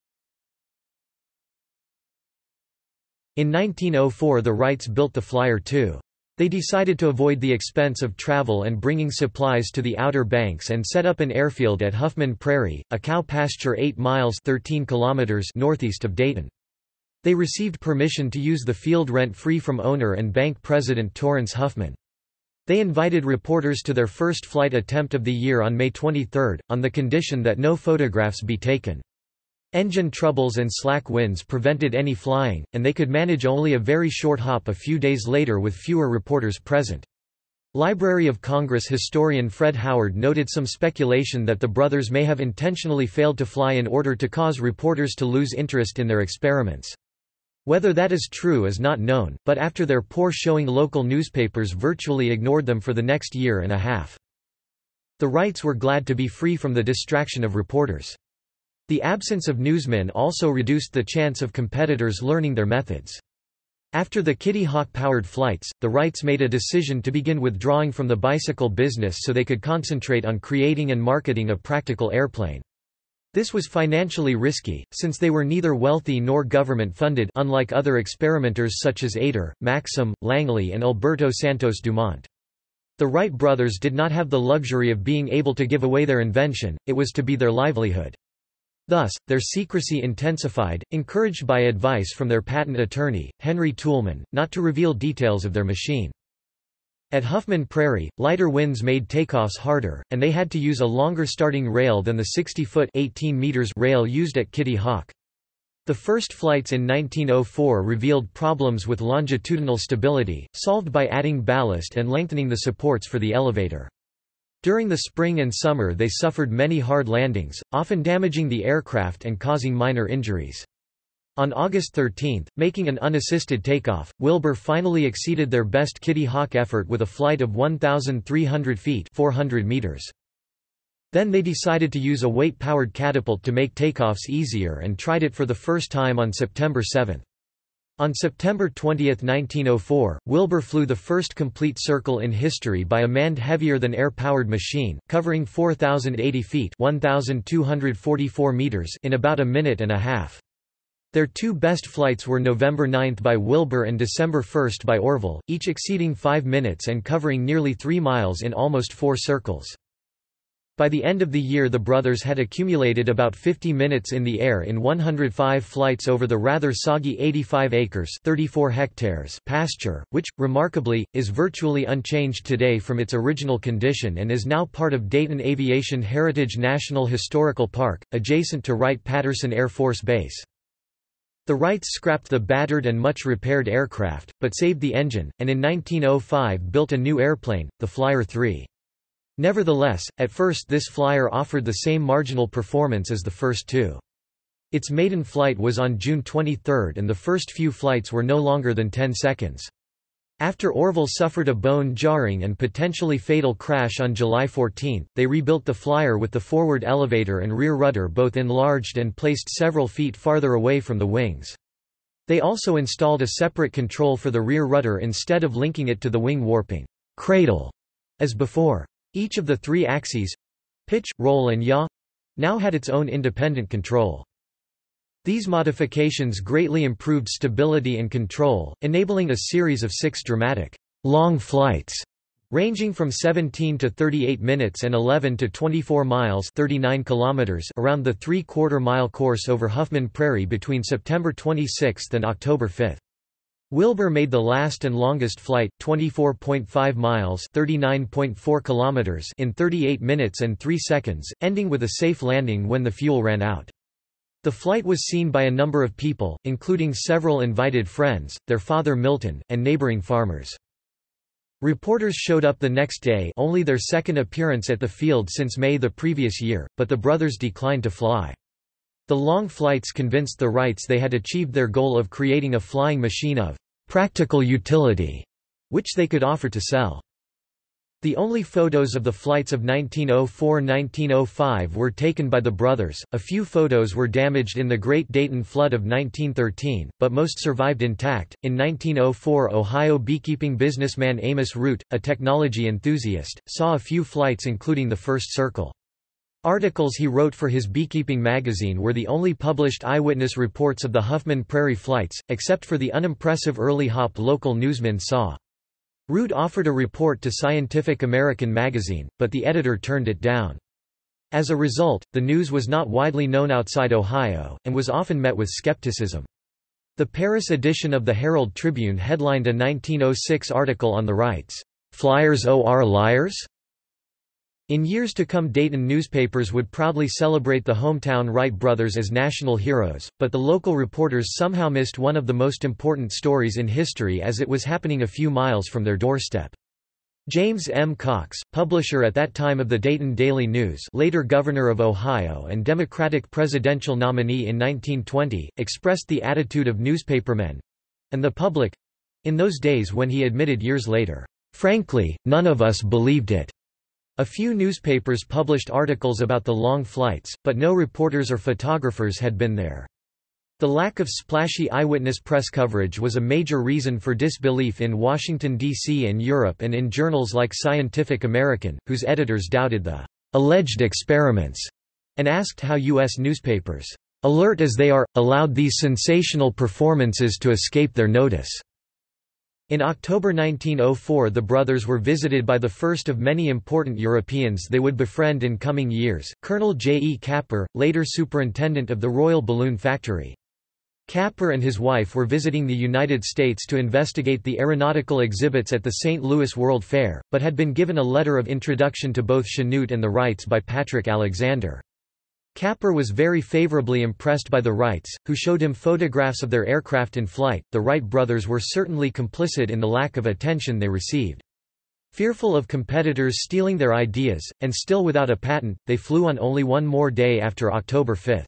In 1904 the Wrights built the Flyer II. They decided to avoid the expense of travel and bringing supplies to the Outer Banks and set up an airfield at Huffman Prairie, a cow pasture 8 miles 13 kilometers northeast of Dayton. They received permission to use the field rent-free from owner and bank president Torrance Huffman. They invited reporters to their first flight attempt of the year on May 23, on the condition that no photographs be taken. Engine troubles and slack winds prevented any flying, and they could manage only a very short hop a few days later with fewer reporters present. Library of Congress historian Fred Howard noted some speculation that the brothers may have intentionally failed to fly in order to cause reporters to lose interest in their experiments. Whether that is true is not known, but after their poor showing local newspapers virtually ignored them for the next year and a half. The Wrights were glad to be free from the distraction of reporters. The absence of newsmen also reduced the chance of competitors learning their methods. After the Kitty Hawk-powered flights, the Wrights made a decision to begin withdrawing from the bicycle business so they could concentrate on creating and marketing a practical airplane. This was financially risky, since they were neither wealthy nor government-funded unlike other experimenters such as Ader, Maxim, Langley and Alberto Santos Dumont. The Wright brothers did not have the luxury of being able to give away their invention, it was to be their livelihood. Thus, their secrecy intensified, encouraged by advice from their patent attorney, Henry Toulmin, not to reveal details of their machine. At Huffman Prairie, lighter winds made takeoffs harder, and they had to use a longer starting rail than the 60-foot rail used at Kitty Hawk. The first flights in 1904 revealed problems with longitudinal stability, solved by adding ballast and lengthening the supports for the elevator. During the spring and summer they suffered many hard landings, often damaging the aircraft and causing minor injuries. On August 13, making an unassisted takeoff, Wilbur finally exceeded their best Kitty Hawk effort with a flight of 1,300 feet 400 meters. Then they decided to use a weight-powered catapult to make takeoffs easier and tried it for the first time on September 7. On September 20, 1904, Wilbur flew the first complete circle in history by a manned heavier-than-air powered machine, covering 4,080 feet 1,244 meters in about a minute and a half. Their two best flights were November 9 by Wilbur and December 1 by Orville, each exceeding 5 minutes and covering nearly 3 miles in almost four circles. By the end of the year the brothers had accumulated about 50 minutes in the air in 105 flights over the rather soggy 85 acres 34 hectares pasture, which, remarkably, is virtually unchanged today from its original condition and is now part of Dayton Aviation Heritage National Historical Park, adjacent to Wright-Patterson Air Force Base. The Wrights scrapped the battered and much repaired aircraft, but saved the engine, and in 1905 built a new airplane, the Flyer 3. Nevertheless, at first this flyer offered the same marginal performance as the first two. Its maiden flight was on June 23 and the first few flights were no longer than 10 seconds. After Orville suffered a bone-jarring and potentially fatal crash on July 14, they rebuilt the flyer with the forward elevator and rear rudder both enlarged and placed several feet farther away from the wings. They also installed a separate control for the rear rudder instead of linking it to the wing warping cradle as before. Each of the three axes—pitch, roll and yaw—now had its own independent control. These modifications greatly improved stability and control, enabling a series of six dramatic, long flights, ranging from 17 to 38 minutes and 11 to 24 miles 39 kilometers around the three-quarter mile course over Huffman Prairie between September 26 and October 5. Wilbur made the last and longest flight, 24.5 miles (39.4 kilometers) in 38 minutes and 3 seconds, ending with a safe landing when the fuel ran out. The flight was seen by a number of people, including several invited friends, their father Milton, and neighboring farmers. Reporters showed up the next day only their second appearance at the field since May the previous year, but the brothers declined to fly. The long flights convinced the Wrights they had achieved their goal of creating a flying machine of practical utility, which they could offer to sell. The only photos of the flights of 1904–1905 were taken by the brothers, a few photos were damaged in the Great Dayton Flood of 1913, but most survived intact. In 1904 Ohio beekeeping businessman Amos Root, a technology enthusiast, saw a few flights including the first circle. Articles he wrote for his beekeeping magazine were the only published eyewitness reports of the Huffman Prairie flights, except for the unimpressive early Hop local newsman saw. Root offered a report to Scientific American magazine, but the editor turned it down. As a result, the news was not widely known outside Ohio, and was often met with skepticism. The Paris edition of the Herald Tribune headlined a 1906 article on the Wrights, "'Flyers or Liars?' In years to come Dayton newspapers would proudly celebrate the hometown Wright brothers as national heroes, but the local reporters somehow missed one of the most important stories in history as it was happening a few miles from their doorstep. James M. Cox, publisher at that time of the Dayton Daily News later governor of Ohio and Democratic presidential nominee in 1920, expressed the attitude of newspapermen—and the public—in those days when he admitted years later, "...frankly, none of us believed it." A few newspapers published articles about the long flights, but no reporters or photographers had been there. The lack of splashy eyewitness press coverage was a major reason for disbelief in Washington, D.C. and Europe and in journals like Scientific American, whose editors doubted the alleged experiments and asked how U.S. newspapers, alert as they are, allowed these sensational performances to escape their notice. In October 1904 the brothers were visited by the first of many important Europeans they would befriend in coming years, Colonel J. E. Capper, later superintendent of the Royal Balloon Factory. Capper and his wife were visiting the United States to investigate the aeronautical exhibits at the St. Louis World Fair, but had been given a letter of introduction to both Chanute and the Wrights by Patrick Alexander. Capper was very favorably impressed by the Wrights, who showed him photographs of their aircraft in flight. The Wright brothers were certainly complicit in the lack of attention they received. Fearful of competitors stealing their ideas, and still without a patent, they flew on only one more day after October 5.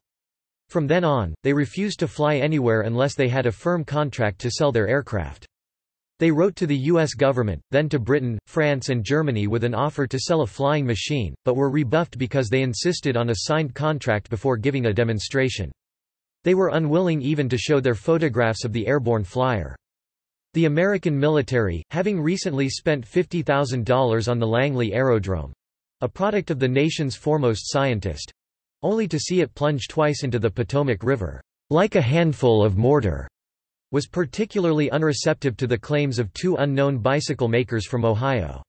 From then on, they refused to fly anywhere unless they had a firm contract to sell their aircraft. They wrote to the U.S. government, then to Britain, France and Germany with an offer to sell a flying machine, but were rebuffed because they insisted on a signed contract before giving a demonstration. They were unwilling even to show their photographs of the airborne flyer. The American military, having recently spent $50,000 on the Langley Aerodrome—a product of the nation's foremost scientist—only to see it plunge twice into the Potomac River, like a handful of mortar was particularly unreceptive to the claims of two unknown bicycle makers from Ohio.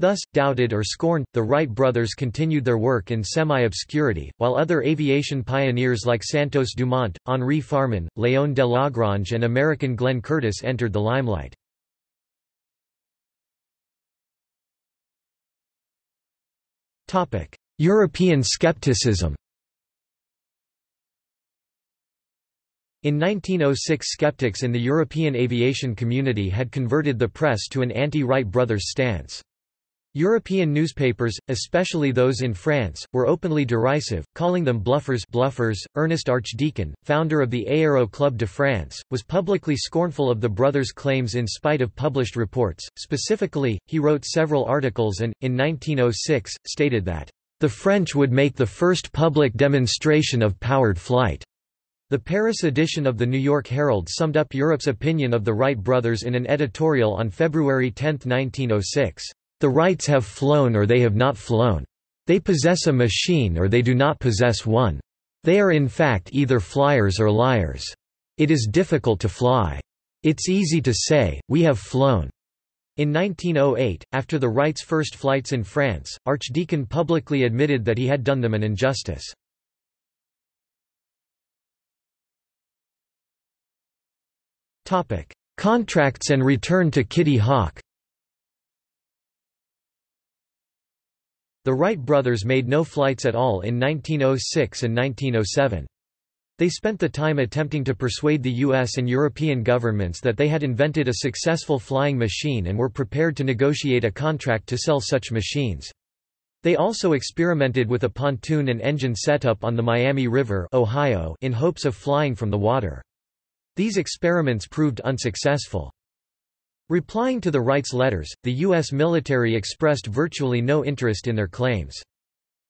Thus, doubted or scorned, the Wright brothers continued their work in semi-obscurity, while other aviation pioneers like Santos Dumont, Henri Farman, Léon Delagrange and American Glenn Curtiss entered the limelight. European skepticism In 1906 skeptics in the European aviation community had converted the press to an anti-Wright brothers stance. European newspapers, especially those in France, were openly derisive, calling them bluffers bluffers. Ernest Archdeacon, founder of the Aero Club de France, was publicly scornful of the brothers' claims in spite of published reports. Specifically, he wrote several articles and, in 1906, stated that, "...the French would make the first public demonstration of powered flight." The Paris edition of the New York Herald summed up Europe's opinion of the Wright brothers in an editorial on February 10, 1906. The Wrights have flown or they have not flown. They possess a machine or they do not possess one. They are in fact either flyers or liars. It is difficult to fly. It's easy to say, we have flown. In 1908, after the Wrights' first flights in France, Archdeacon publicly admitted that he had done them an injustice. Contracts and return to Kitty Hawk The Wright brothers made no flights at all in 1906 and 1907. They spent the time attempting to persuade the US and European governments that they had invented a successful flying machine and were prepared to negotiate a contract to sell such machines. They also experimented with a pontoon and engine setup on the Miami River Ohio in hopes of flying from the water. These experiments proved unsuccessful. Replying to the Wrights' letters, the U.S. military expressed virtually no interest in their claims.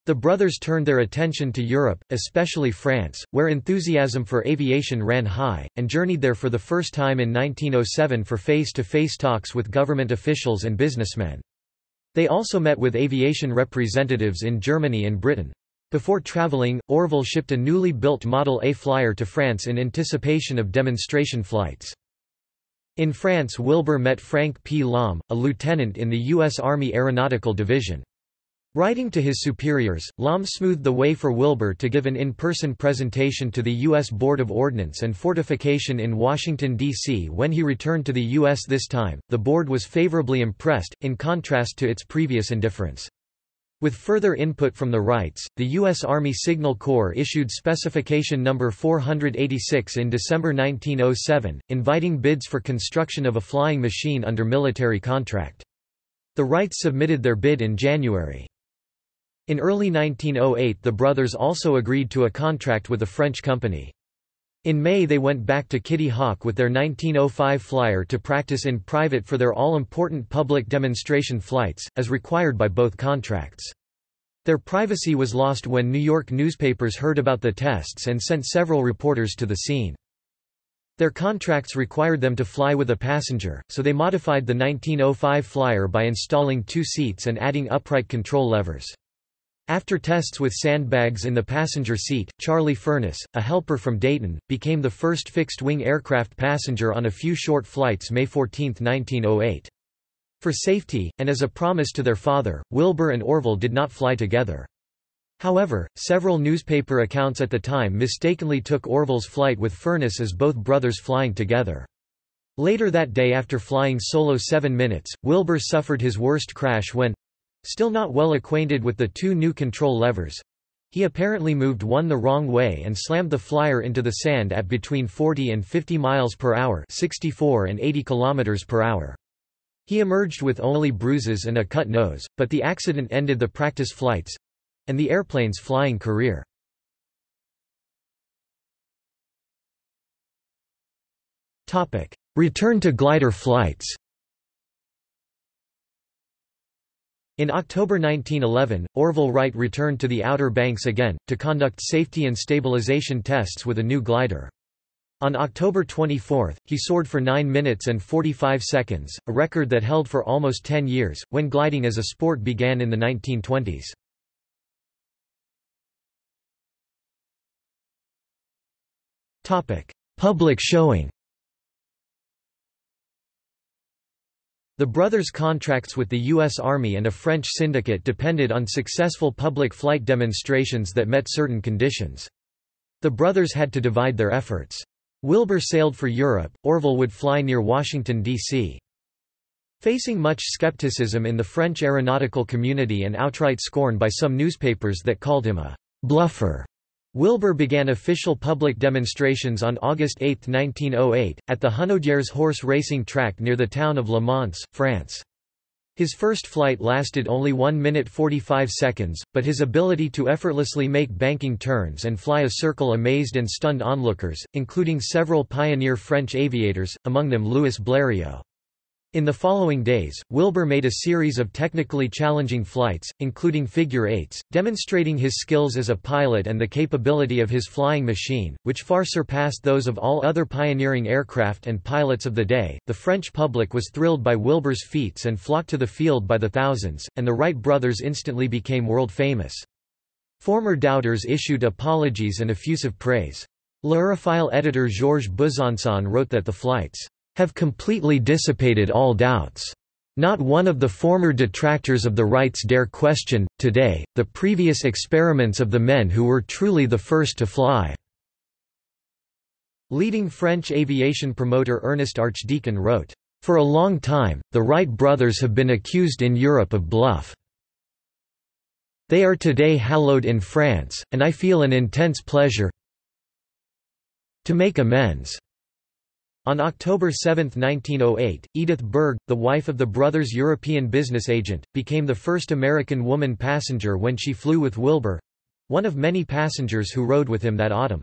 The brothers turned their attention to Europe, especially France, where enthusiasm for aviation ran high, and journeyed there for the first time in 1907 for face-to-face -face talks with government officials and businessmen. They also met with aviation representatives in Germany and Britain. Before traveling, Orville shipped a newly built Model A flyer to France in anticipation of demonstration flights. In France Wilbur met Frank P. Lahm, a lieutenant in the U.S. Army Aeronautical Division. Writing to his superiors, Lahm smoothed the way for Wilbur to give an in-person presentation to the U.S. Board of Ordnance and Fortification in Washington, D.C. When he returned to the U.S. this time, the board was favorably impressed, in contrast to its previous indifference. With further input from the Wrights, the U.S. Army Signal Corps issued Specification No. 486 in December 1907, inviting bids for construction of a flying machine under military contract. The Wrights submitted their bid in January. In early 1908 the brothers also agreed to a contract with a French company. In May they went back to Kitty Hawk with their 1905 flyer to practice in private for their all-important public demonstration flights, as required by both contracts. Their privacy was lost when New York newspapers heard about the tests and sent several reporters to the scene. Their contracts required them to fly with a passenger, so they modified the 1905 flyer by installing two seats and adding upright control levers. After tests with sandbags in the passenger seat, Charlie Furness, a helper from Dayton, became the first fixed-wing aircraft passenger on a few short flights May 14, 1908. For safety, and as a promise to their father, Wilbur and Orville did not fly together. However, several newspaper accounts at the time mistakenly took Orville's flight with Furness as both brothers flying together. Later that day after flying solo seven minutes, Wilbur suffered his worst crash when—still not well acquainted with the two new control levers, he apparently moved one the wrong way and slammed the flyer into the sand at between 40 and 50 miles per hour, 64 and 80 kilometers per hour. He emerged with only bruises and a cut nose, but the accident ended the practice flights and the airplane's flying career. Return to glider flights In October 1911, Orville Wright returned to the Outer Banks again, to conduct safety and stabilization tests with a new glider. On October 24, he soared for 9 minutes and 45 seconds, a record that held for almost 10 years, when gliding as a sport began in the 1920s. Public showing The brothers' contracts with the U.S. Army and a French syndicate depended on successful public flight demonstrations that met certain conditions. The brothers had to divide their efforts. Wilbur sailed for Europe, Orville would fly near Washington, D.C. Facing much skepticism in the French aeronautical community and outright scorn by some newspapers that called him a «bluffer», Wilbur began official public demonstrations on August 8, 1908, at the Hunaudières horse racing track near the town of Le Mans, France. His first flight lasted only 1 minute 45 seconds, but his ability to effortlessly make banking turns and fly a circle amazed and stunned onlookers, including several pioneer French aviators, among them Louis Blériot. In the following days, Wilbur made a series of technically challenging flights, including figure eights, demonstrating his skills as a pilot and the capability of his flying machine, which far surpassed those of all other pioneering aircraft and pilots of the day. The French public was thrilled by Wilbur's feats and flocked to the field by the thousands, and the Wright brothers instantly became world famous. Former doubters issued apologies and effusive praise. L'Aérophile editor Georges Besançon wrote that the flights have completely dissipated all doubts. Not one of the former detractors of the Wrights dare question, today, the previous experiments of the men who were truly the first to fly." Leading French aviation promoter Ernest Archdeacon wrote, "...for a long time, the Wright brothers have been accused in Europe of bluff. They are today hallowed in France, and I feel an intense pleasure to make amends." On October 7, 1908, Edith Berg, the wife of the brothers' European business agent, became the first American woman passenger when she flew with Wilbur—one of many passengers who rode with him that autumn.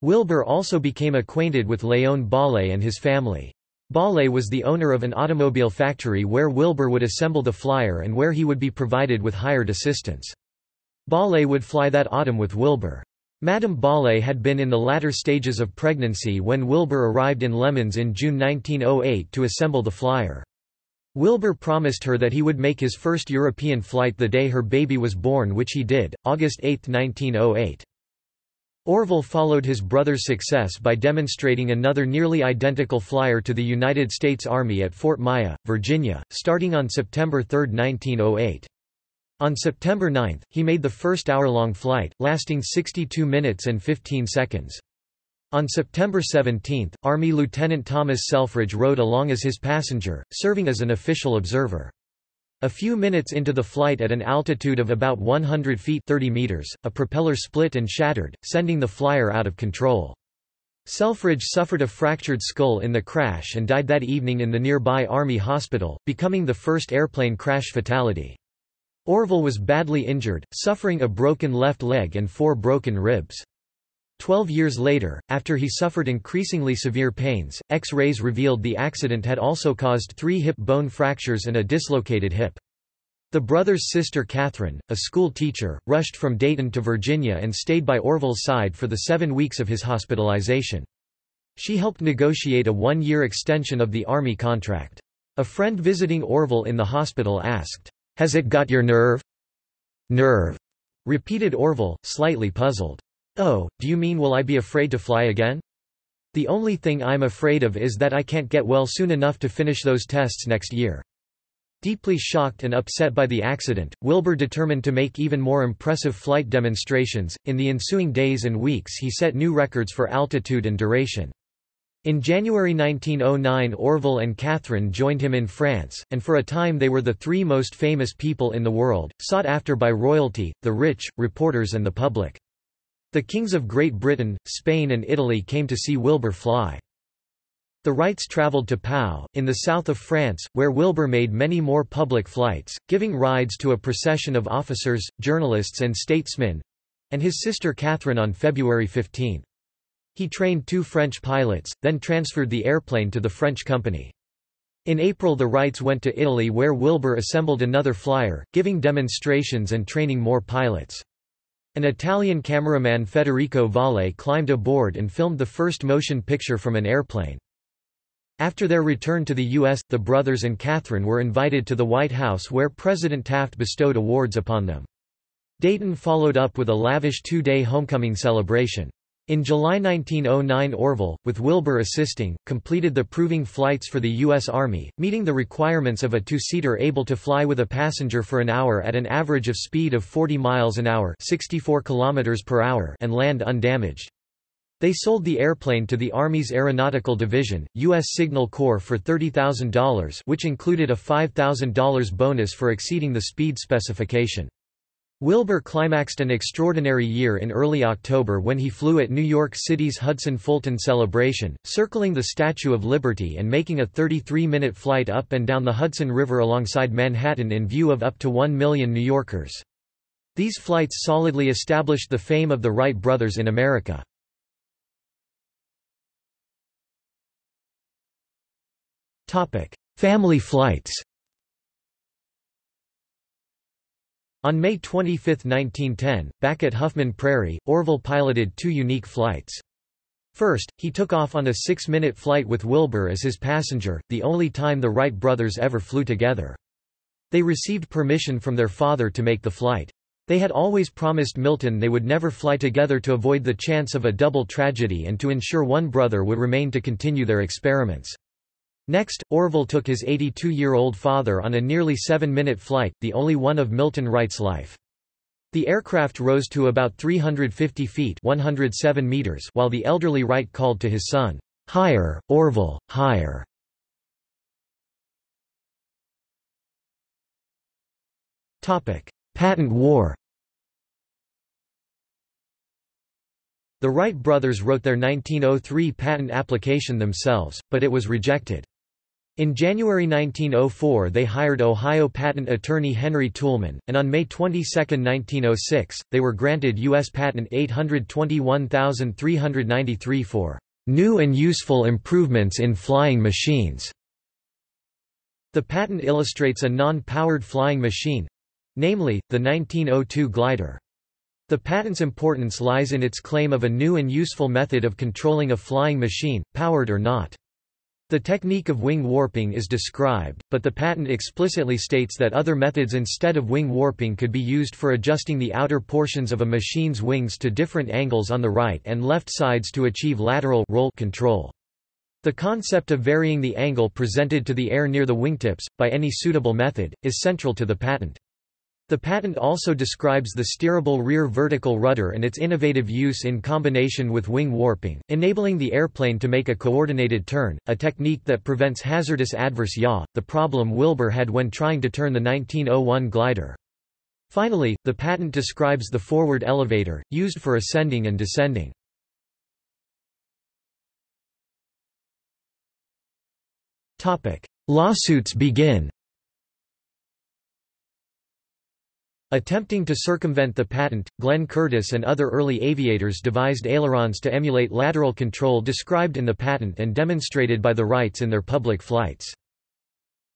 Wilbur also became acquainted with Léon Bollée and his family. Bollée was the owner of an automobile factory where Wilbur would assemble the flyer and where he would be provided with hired assistance. Bollée would fly that autumn with Wilbur. Madame Bollée had been in the latter stages of pregnancy when Wilbur arrived in Le Mans in June 1908 to assemble the flyer. Wilbur promised her that he would make his first European flight the day her baby was born which he did, August 8, 1908. Orville followed his brother's success by demonstrating another nearly identical flyer to the United States Army at Fort Myer, Virginia, starting on September 3, 1908. On September 9, he made the first hour-long flight, lasting 62 minutes and 15 seconds. On September 17, Army Lieutenant Thomas Selfridge rode along as his passenger, serving as an official observer. A few minutes into the flight at an altitude of about 100 feet 30 meters, a propeller split and shattered, sending the flyer out of control. Selfridge suffered a fractured skull in the crash and died that evening in the nearby Army hospital, becoming the first airplane crash fatality. Orville was badly injured, suffering a broken left leg and four broken ribs. Twelve years later, after he suffered increasingly severe pains, X-rays revealed the accident had also caused three hip bone fractures and a dislocated hip. The brothers' sister Katharine, a school teacher, rushed from Dayton to Virginia and stayed by Orville's side for the seven weeks of his hospitalization. She helped negotiate a one-year extension of the Army contract. A friend visiting Orville in the hospital asked, has it got your nerve? Nerve. Repeated Orville, slightly puzzled. Oh, do you mean will I be afraid to fly again? The only thing I'm afraid of is that I can't get well soon enough to finish those tests next year. Deeply shocked and upset by the accident, Wilbur determined to make even more impressive flight demonstrations. In the ensuing days and weeks, he set new records for altitude and duration. In January 1909 Orville and Katharine joined him in France, and for a time they were the three most famous people in the world, sought after by royalty, the rich, reporters and the public. The kings of Great Britain, Spain and Italy came to see Wilbur fly. The Wrights travelled to Pau, in the south of France, where Wilbur made many more public flights, giving rides to a procession of officers, journalists and statesmen—and his sister Katharine on February 15. He trained two French pilots, then transferred the airplane to the French company. In April the Wrights went to Italy where Wilbur assembled another flyer, giving demonstrations and training more pilots. An Italian cameraman Federico Valle climbed aboard and filmed the first motion picture from an airplane. After their return to the U.S., the brothers and Katharine were invited to the White House where President Taft bestowed awards upon them. Dayton followed up with a lavish two-day homecoming celebration. In July 1909 Orville, with Wilbur assisting, completed the proving flights for the U.S. Army, meeting the requirements of a two-seater able to fly with a passenger for an hour at an average of speed of 40 miles an hour 64 kilometers per hour and land undamaged. They sold the airplane to the Army's Aeronautical Division, U.S. Signal Corps for $30,000 which included a $5,000 bonus for exceeding the speed specification. Wilbur climaxed an extraordinary year in early October when he flew at New York City's Hudson-Fulton celebration, circling the Statue of Liberty and making a 33-minute flight up and down the Hudson River alongside Manhattan in view of up to 1 million New Yorkers. These flights solidly established the fame of the Wright brothers in America. Family flights On May 25, 1910, back at Huffman Prairie, Orville piloted two unique flights. First, he took off on a six-minute flight with Wilbur as his passenger, the only time the Wright brothers ever flew together. They received permission from their father to make the flight. They had always promised Milton they would never fly together to avoid the chance of a double tragedy and to ensure one brother would remain to continue their experiments. Next, Orville took his 82-year-old father on a nearly seven-minute flight, the only one of Milton Wright's life. The aircraft rose to about 350 feet 107 meters while the elderly Wright called to his son, "'Higher, Orville, higher!' Patent war The Wright brothers wrote their 1903 patent application themselves, but it was rejected. In January 1904 they hired Ohio patent attorney Henry Toulmin, and on May 22, 1906, they were granted U.S. Patent 821393 for "...new and useful improvements in flying machines." The patent illustrates a non-powered flying machine—namely, the 1902 glider. The patent's importance lies in its claim of a new and useful method of controlling a flying machine, powered or not. The technique of wing warping is described, but the patent explicitly states that other methods instead of wing warping could be used for adjusting the outer portions of a machine's wings to different angles on the right and left sides to achieve lateral roll control. The concept of varying the angle presented to the air near the wingtips, by any suitable method, is central to the patent. The patent also describes the steerable rear vertical rudder and its innovative use in combination with wing warping, enabling the airplane to make a coordinated turn, a technique that prevents hazardous adverse yaw, the problem Wilbur had when trying to turn the 1901 glider. Finally, the patent describes the forward elevator, used for ascending and descending. Lawsuits begin Attempting to circumvent the patent, Glenn Curtiss and other early aviators devised ailerons to emulate lateral control described in the patent and demonstrated by the Wrights in their public flights.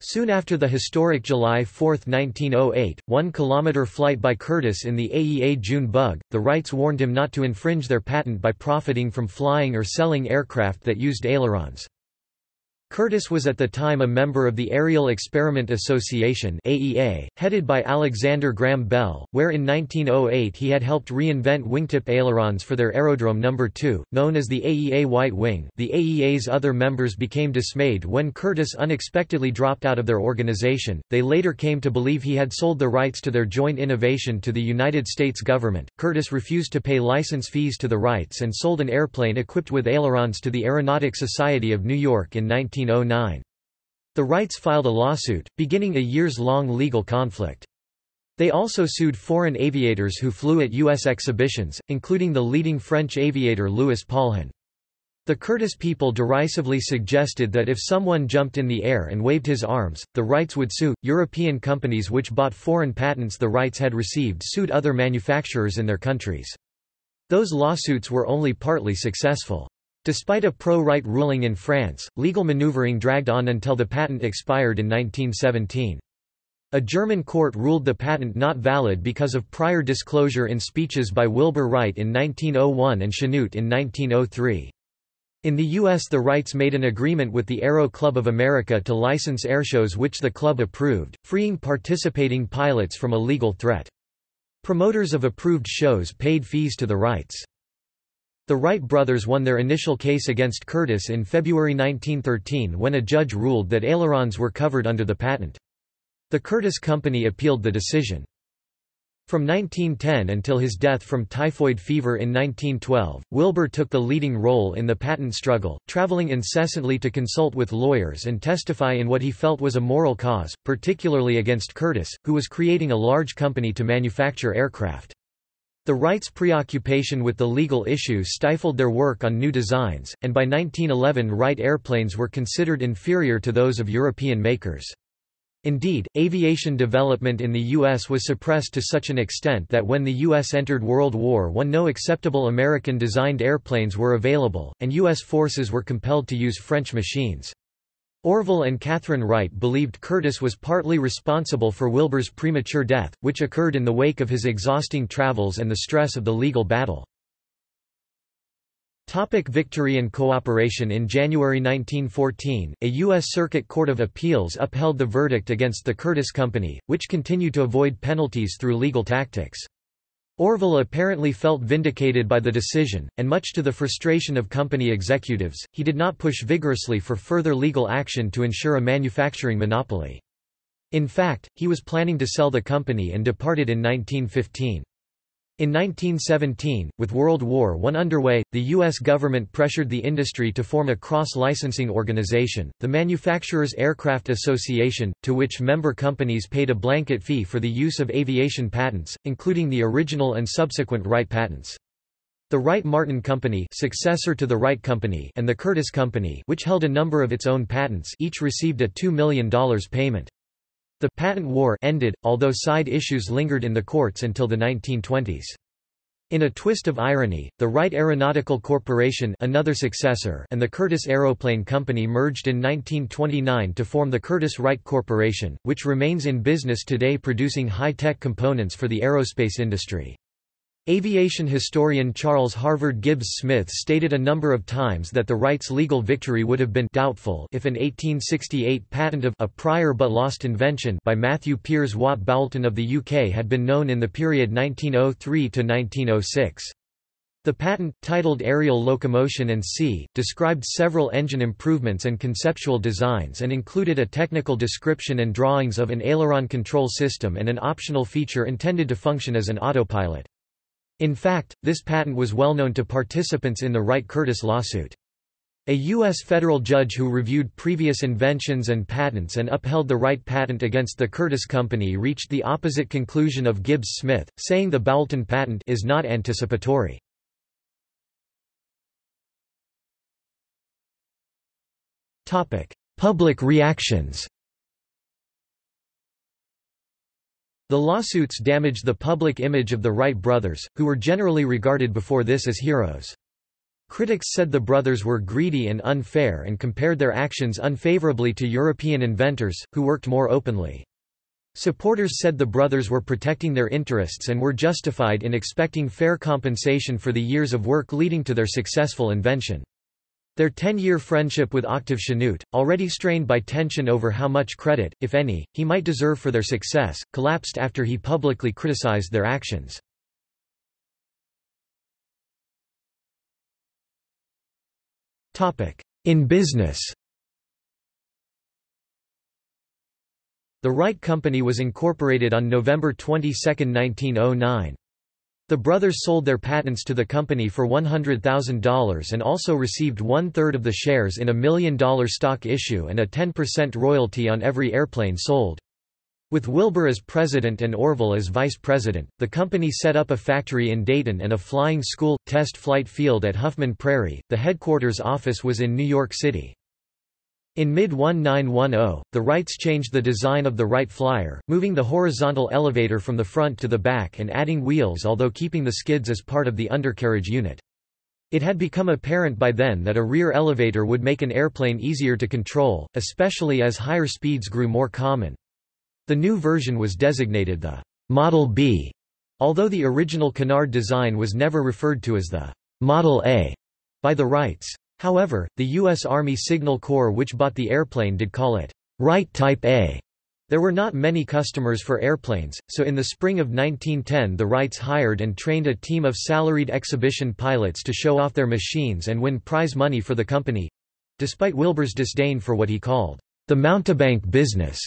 Soon after the historic July 4, 1908, one-kilometer flight by Curtiss in the AEA June Bug, the Wrights warned him not to infringe their patent by profiting from flying or selling aircraft that used ailerons. Curtiss was at the time a member of the Aerial Experiment Association AEA, headed by Alexander Graham Bell, where in 1908 he had helped reinvent wingtip ailerons for their Aerodrome No. 2, known as the AEA White Wing. The AEA's other members became dismayed when Curtiss unexpectedly dropped out of their organization. They later came to believe he had sold the rights to their joint innovation to the United States government. Curtiss refused to pay license fees to the rights and sold an airplane equipped with ailerons to the Aeronautic Society of New York in 19 1909. The Wrights filed a lawsuit, beginning a years-long legal conflict. They also sued foreign aviators who flew at U.S. exhibitions, including the leading French aviator Louis Paulhan. The Curtiss people derisively suggested that if someone jumped in the air and waved his arms, the Wrights would sue. European companies which bought foreign patents the Wrights had received sued other manufacturers in their countries. Those lawsuits were only partly successful. Despite a pro-Wright ruling in France, legal maneuvering dragged on until the patent expired in 1917. A German court ruled the patent not valid because of prior disclosure in speeches by Wilbur Wright in 1901 and Chanute in 1903. In the U.S. the Wrights made an agreement with the Aero Club of America to license airshows which the club approved, freeing participating pilots from a legal threat. Promoters of approved shows paid fees to the Wrights. The Wright brothers won their initial case against Curtiss in February 1913 when a judge ruled that ailerons were covered under the patent. The Curtiss Company appealed the decision. From 1910 until his death from typhoid fever in 1912, Wilbur took the leading role in the patent struggle, traveling incessantly to consult with lawyers and testify in what he felt was a moral cause, particularly against Curtiss, who was creating a large company to manufacture aircraft. The Wrights' preoccupation with the legal issue stifled their work on new designs, and by 1911 Wright airplanes were considered inferior to those of European makers. Indeed, aviation development in the U.S. was suppressed to such an extent that when the U.S. entered World War I no acceptable American-designed airplanes were available, and U.S. forces were compelled to use French machines. Orville and Katharine Wright believed Curtiss was partly responsible for Wilbur's premature death, which occurred in the wake of his exhausting travels and the stress of the legal battle. Topic victory and cooperation In January 1914, a U.S. Circuit Court of Appeals upheld the verdict against the Curtiss Company, which continued to avoid penalties through legal tactics. Orville apparently felt vindicated by the decision, and much to the frustration of company executives, he did not push vigorously for further legal action to ensure a manufacturing monopoly. In fact, he was planning to sell the company and departed in 1915. In 1917, with World War I underway, the U.S. government pressured the industry to form a cross-licensing organization, the Manufacturers Aircraft Association, to which member companies paid a blanket fee for the use of aviation patents, including the original and subsequent Wright patents. The Wright-Martin Company successor to the Wright Company and the Curtiss Company which held a number of its own patents each received a $2 million payment. The patent war ended, although side issues lingered in the courts until the 1920s. In a twist of irony, the Wright Aeronautical Corporation another successor and the Curtiss Aeroplane Company merged in 1929 to form the Curtiss-Wright Corporation, which remains in business today producing high-tech components for the aerospace industry. Aviation historian Charles Harvard Gibbs Smith stated a number of times that the Wrights' legal victory would have been doubtful if an 1868 patent of a prior but lost invention by Matthew Piers Watt Boulton of the UK had been known in the period 1903 to 1906. The patent, titled Aerial Locomotion and C, described several engine improvements and conceptual designs and included a technical description and drawings of an aileron control system and an optional feature intended to function as an autopilot. In fact, this patent was well known to participants in the Wright-Curtiss lawsuit. A U.S. federal judge who reviewed previous inventions and patents and upheld the Wright patent against the Curtiss Company reached the opposite conclusion of Gibbs-Smith, saying the Boulton patent is not anticipatory. Public reactions The lawsuits damaged the public image of the Wright brothers, who were generally regarded before this as heroes. Critics said the brothers were greedy and unfair and compared their actions unfavorably to European inventors, who worked more openly. Supporters said the brothers were protecting their interests and were justified in expecting fair compensation for the years of work leading to their successful invention. Their ten-year friendship with Octave Chanute, already strained by tension over how much credit, if any, he might deserve for their success, collapsed after he publicly criticized their actions. In business The Wright Company was incorporated on November 22, 1909. The brothers sold their patents to the company for $100,000 and also received one-third of the shares in a million-dollar stock issue and a 10% royalty on every airplane sold. With Wilbur as president and Orville as vice president, the company set up a factory in Dayton and a flying school, test flight field at Huffman Prairie. The headquarters office was in New York City. In mid-1910, the Wrights changed the design of the Wright Flyer, moving the horizontal elevator from the front to the back and adding wheels although keeping the skids as part of the undercarriage unit. It had become apparent by then that a rear elevator would make an airplane easier to control, especially as higher speeds grew more common. The new version was designated the Model B, although the original canard design was never referred to as the Model A by the Wrights. However, the U.S. Army Signal Corps which bought the airplane did call it Wright Type A. There were not many customers for airplanes, so in the spring of 1910 the Wrights hired and trained a team of salaried exhibition pilots to show off their machines and win prize money for the company—despite Wilbur's disdain for what he called the mountebank business.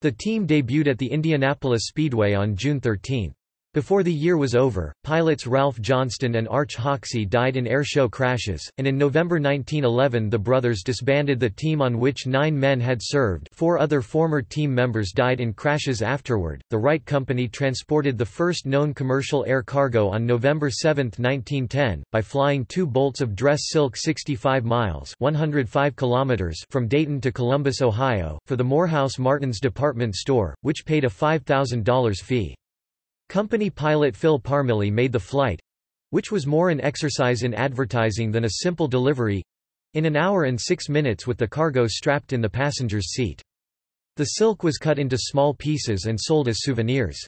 The team debuted at the Indianapolis Speedway on June 13. Before the year was over, pilots Ralph Johnston and Arch Hoxsey died in airshow crashes, and in November 1911 the brothers disbanded the team on which nine men had served four other former team members died in crashes afterward. The Wright Company transported the first known commercial air cargo on November 7, 1910, by flying two bolts of dress silk 65 miles 105 kilometers from Dayton to Columbus, Ohio, for the Morehouse Martin's department store, which paid a $5,000 fee. Company pilot Phil Parmelee made the flight—which was more an exercise in advertising than a simple delivery—in an hour and six minutes with the cargo strapped in the passenger's seat. The silk was cut into small pieces and sold as souvenirs.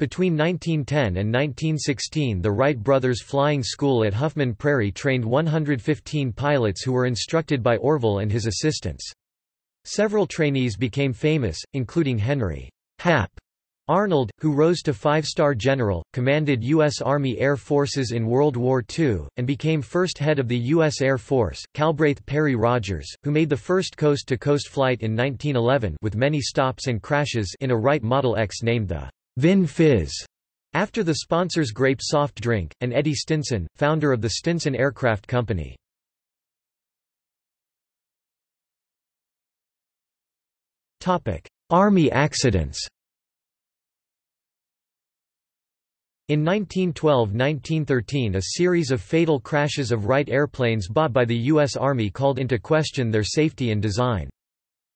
Between 1910 and 1916 the Wright brothers flying school at Huffman Prairie trained 115 pilots who were instructed by Orville and his assistants. Several trainees became famous, including Henry Hap Arnold, who rose to five-star general, commanded U.S. Army Air Forces in World War II, and became first head of the U.S. Air Force, Calbraith Perry Rogers, who made the first coast-to-coast -coast flight in 1911 with many stops and crashes in a Wright Model EX named the Vin Fiz, after the sponsor's grape soft drink, and Eddie Stinson, founder of the Stinson Aircraft Company. Army accidents In 1912–1913 a series of fatal crashes of Wright airplanes bought by the U.S. Army called into question their safety and design.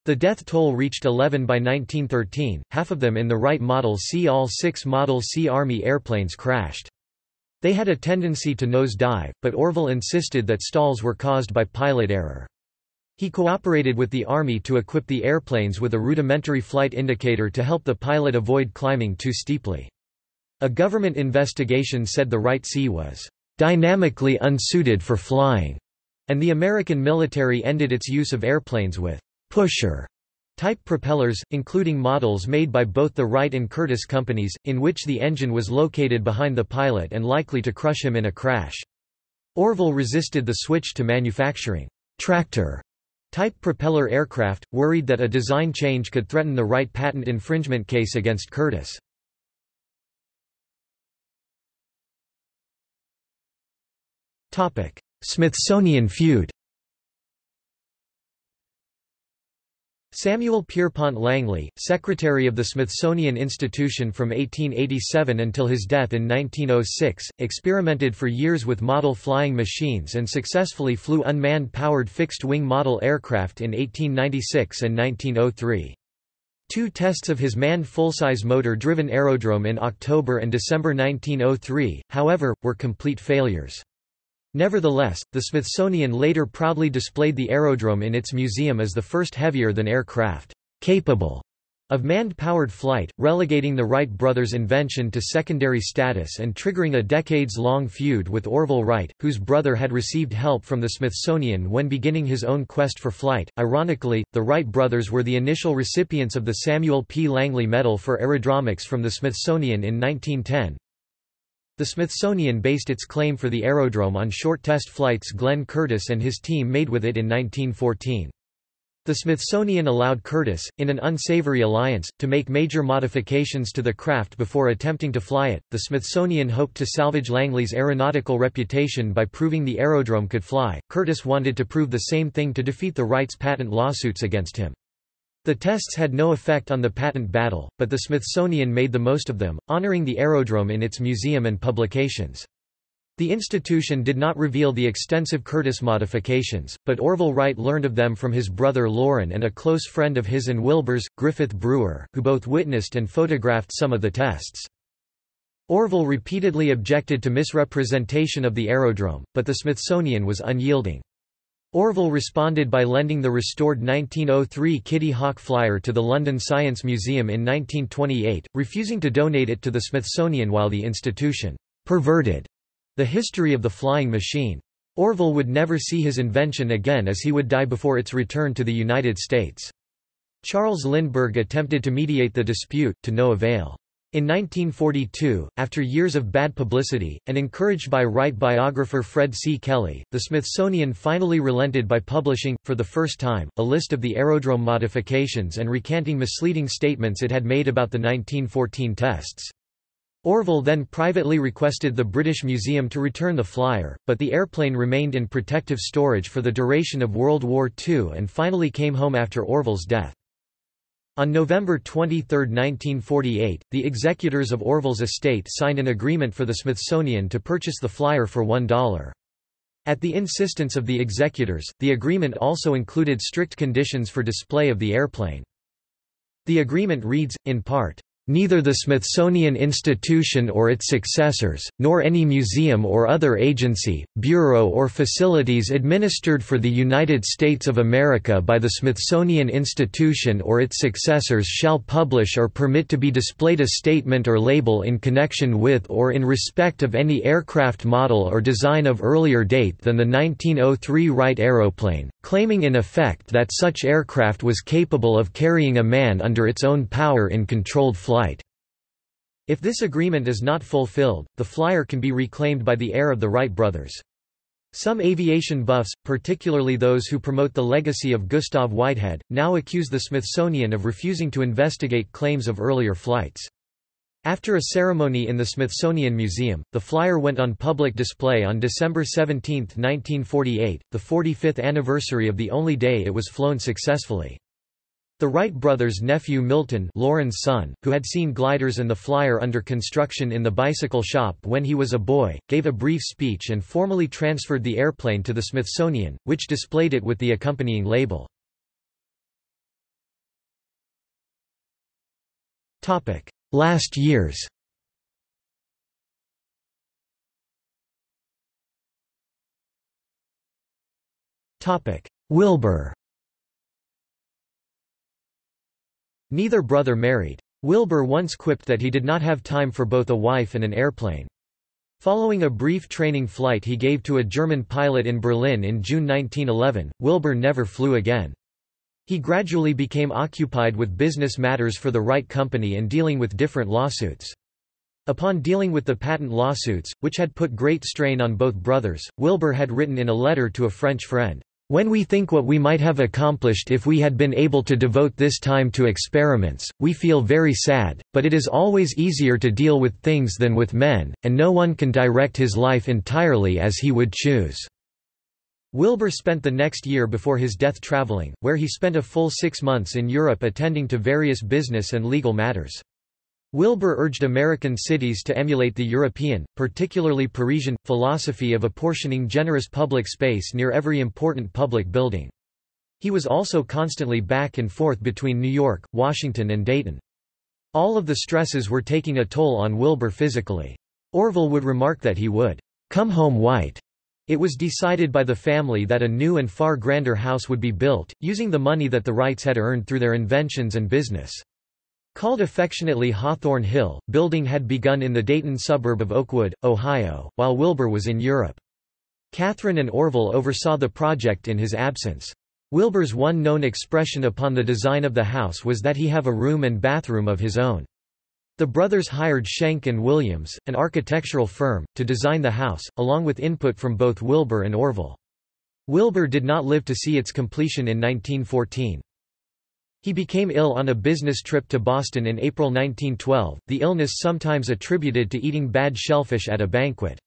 The death toll reached 11 by 1913, half of them in the Wright Model C. All six Model C Army airplanes crashed. They had a tendency to nose dive, but Orville insisted that stalls were caused by pilot error. He cooperated with the Army to equip the airplanes with a rudimentary flight indicator to help the pilot avoid climbing too steeply. A government investigation said the Wright C was dynamically unsuited for flying, and the American military ended its use of airplanes with pusher type propellers, including models made by both the Wright and Curtiss companies, in which the engine was located behind the pilot and likely to crush him in a crash. Orville resisted the switch to manufacturing tractor type propeller aircraft, worried that a design change could threaten the Wright patent infringement case against Curtiss. Smithsonian feud Samuel Pierpont Langley, secretary of the Smithsonian Institution from 1887 until his death in 1906, experimented for years with model flying machines and successfully flew unmanned powered fixed-wing model aircraft in 1896 and 1903. Two tests of his manned full-size motor-driven aerodrome in October and December 1903, however, were complete failures. Nevertheless, the Smithsonian later proudly displayed the aerodrome in its museum as the first heavier-than-air craft capable of manned-powered flight, relegating the Wright brothers' invention to secondary status and triggering a decades-long feud with Orville Wright, whose brother had received help from the Smithsonian when beginning his own quest for flight. Ironically, the Wright brothers were the initial recipients of the Samuel P. Langley Medal for Aerodromics from the Smithsonian in 1910. The Smithsonian based its claim for the aerodrome on short test flights Glenn Curtiss and his team made with it in 1914. The Smithsonian allowed Curtiss, in an unsavory alliance, to make major modifications to the craft before attempting to fly it. The Smithsonian hoped to salvage Langley's aeronautical reputation by proving the aerodrome could fly. Curtiss wanted to prove the same thing to defeat the Wrights' patent lawsuits against him. The tests had no effect on the patent battle, but the Smithsonian made the most of them, honoring the aerodrome in its museum and publications. The institution did not reveal the extensive Curtiss modifications, but Orville Wright learned of them from his brother Lorin and a close friend of his and Wilbur's, Griffith Brewer, who both witnessed and photographed some of the tests. Orville repeatedly objected to misrepresentation of the aerodrome, but the Smithsonian was unyielding. Orville responded by lending the restored 1903 Kitty Hawk Flyer to the London Science Museum in 1928, refusing to donate it to the Smithsonian while the institution perverted the History of the Flying Machine. Orville would never see his invention again as he would die before its return to the United States. Charles Lindbergh attempted to mediate the dispute, to no avail. In 1942, after years of bad publicity, and encouraged by Wright biographer Fred C. Kelly, the Smithsonian finally relented by publishing, for the first time, a list of the aerodrome modifications and recanting misleading statements it had made about the 1914 tests. Orville then privately requested the British Museum to return the flyer, but the airplane remained in protective storage for the duration of World War II and finally came home after Orville's death. On November 23, 1948, the executors of Orville's estate signed an agreement for the Smithsonian to purchase the flyer for $1. At the insistence of the executors, the agreement also included strict conditions for display of the airplane. The agreement reads, in part, Neither the Smithsonian Institution or its successors, nor any museum or other agency, bureau or facilities administered for the United States of America by the Smithsonian Institution or its successors shall publish or permit to be displayed a statement or label in connection with or in respect of any aircraft model or design of earlier date than the 1903 Wright aeroplane, claiming in effect that such aircraft was capable of carrying a man under its own power in controlled flight flight. If this agreement is not fulfilled, the flyer can be reclaimed by the heir of the Wright brothers. Some aviation buffs, particularly those who promote the legacy of Gustav Whitehead, now accuse the Smithsonian of refusing to investigate claims of earlier flights. After a ceremony in the Smithsonian Museum, the flyer went on public display on December 17, 1948, the 45th anniversary of the only day it was flown successfully. The Wright brothers' nephew Milton Lorin's son, who had seen gliders and the flyer under construction in the bicycle shop when he was a boy, gave a brief speech and formally transferred the airplane to the Smithsonian, which displayed it with the accompanying label. Last years Wilbur Neither brother married. Wilbur once quipped that he did not have time for both a wife and an airplane. Following a brief training flight he gave to a German pilot in Berlin in June 1911, Wilbur never flew again. He gradually became occupied with business matters for the Wright Company and dealing with different lawsuits. Upon dealing with the patent lawsuits, which had put great strain on both brothers, Wilbur had written in a letter to a French friend, when we think what we might have accomplished if we had been able to devote this time to experiments, we feel very sad, but it is always easier to deal with things than with men, and no one can direct his life entirely as he would choose." Wilbur spent the next year before his death traveling, where he spent a full six months in Europe attending to various business and legal matters. Wilbur urged American cities to emulate the European, particularly Parisian, philosophy of apportioning generous public space near every important public building. He was also constantly back and forth between New York, Washington and Dayton. All of the stresses were taking a toll on Wilbur physically. Orville would remark that he would come home white. It was decided by the family that a new and far grander house would be built, using the money that the Wrights had earned through their inventions and business. Called affectionately Hawthorne Hill, building had begun in the Dayton suburb of Oakwood, Ohio, while Wilbur was in Europe. Katharine and Orville oversaw the project in his absence. Wilbur's one known expression upon the design of the house was that he have a room and bathroom of his own. The brothers hired Schenck and Williams, an architectural firm, to design the house, along with input from both Wilbur and Orville. Wilbur did not live to see its completion in 1914. He became ill on a business trip to Boston in April 1912, the illness sometimes attributed to eating bad shellfish at a banquet.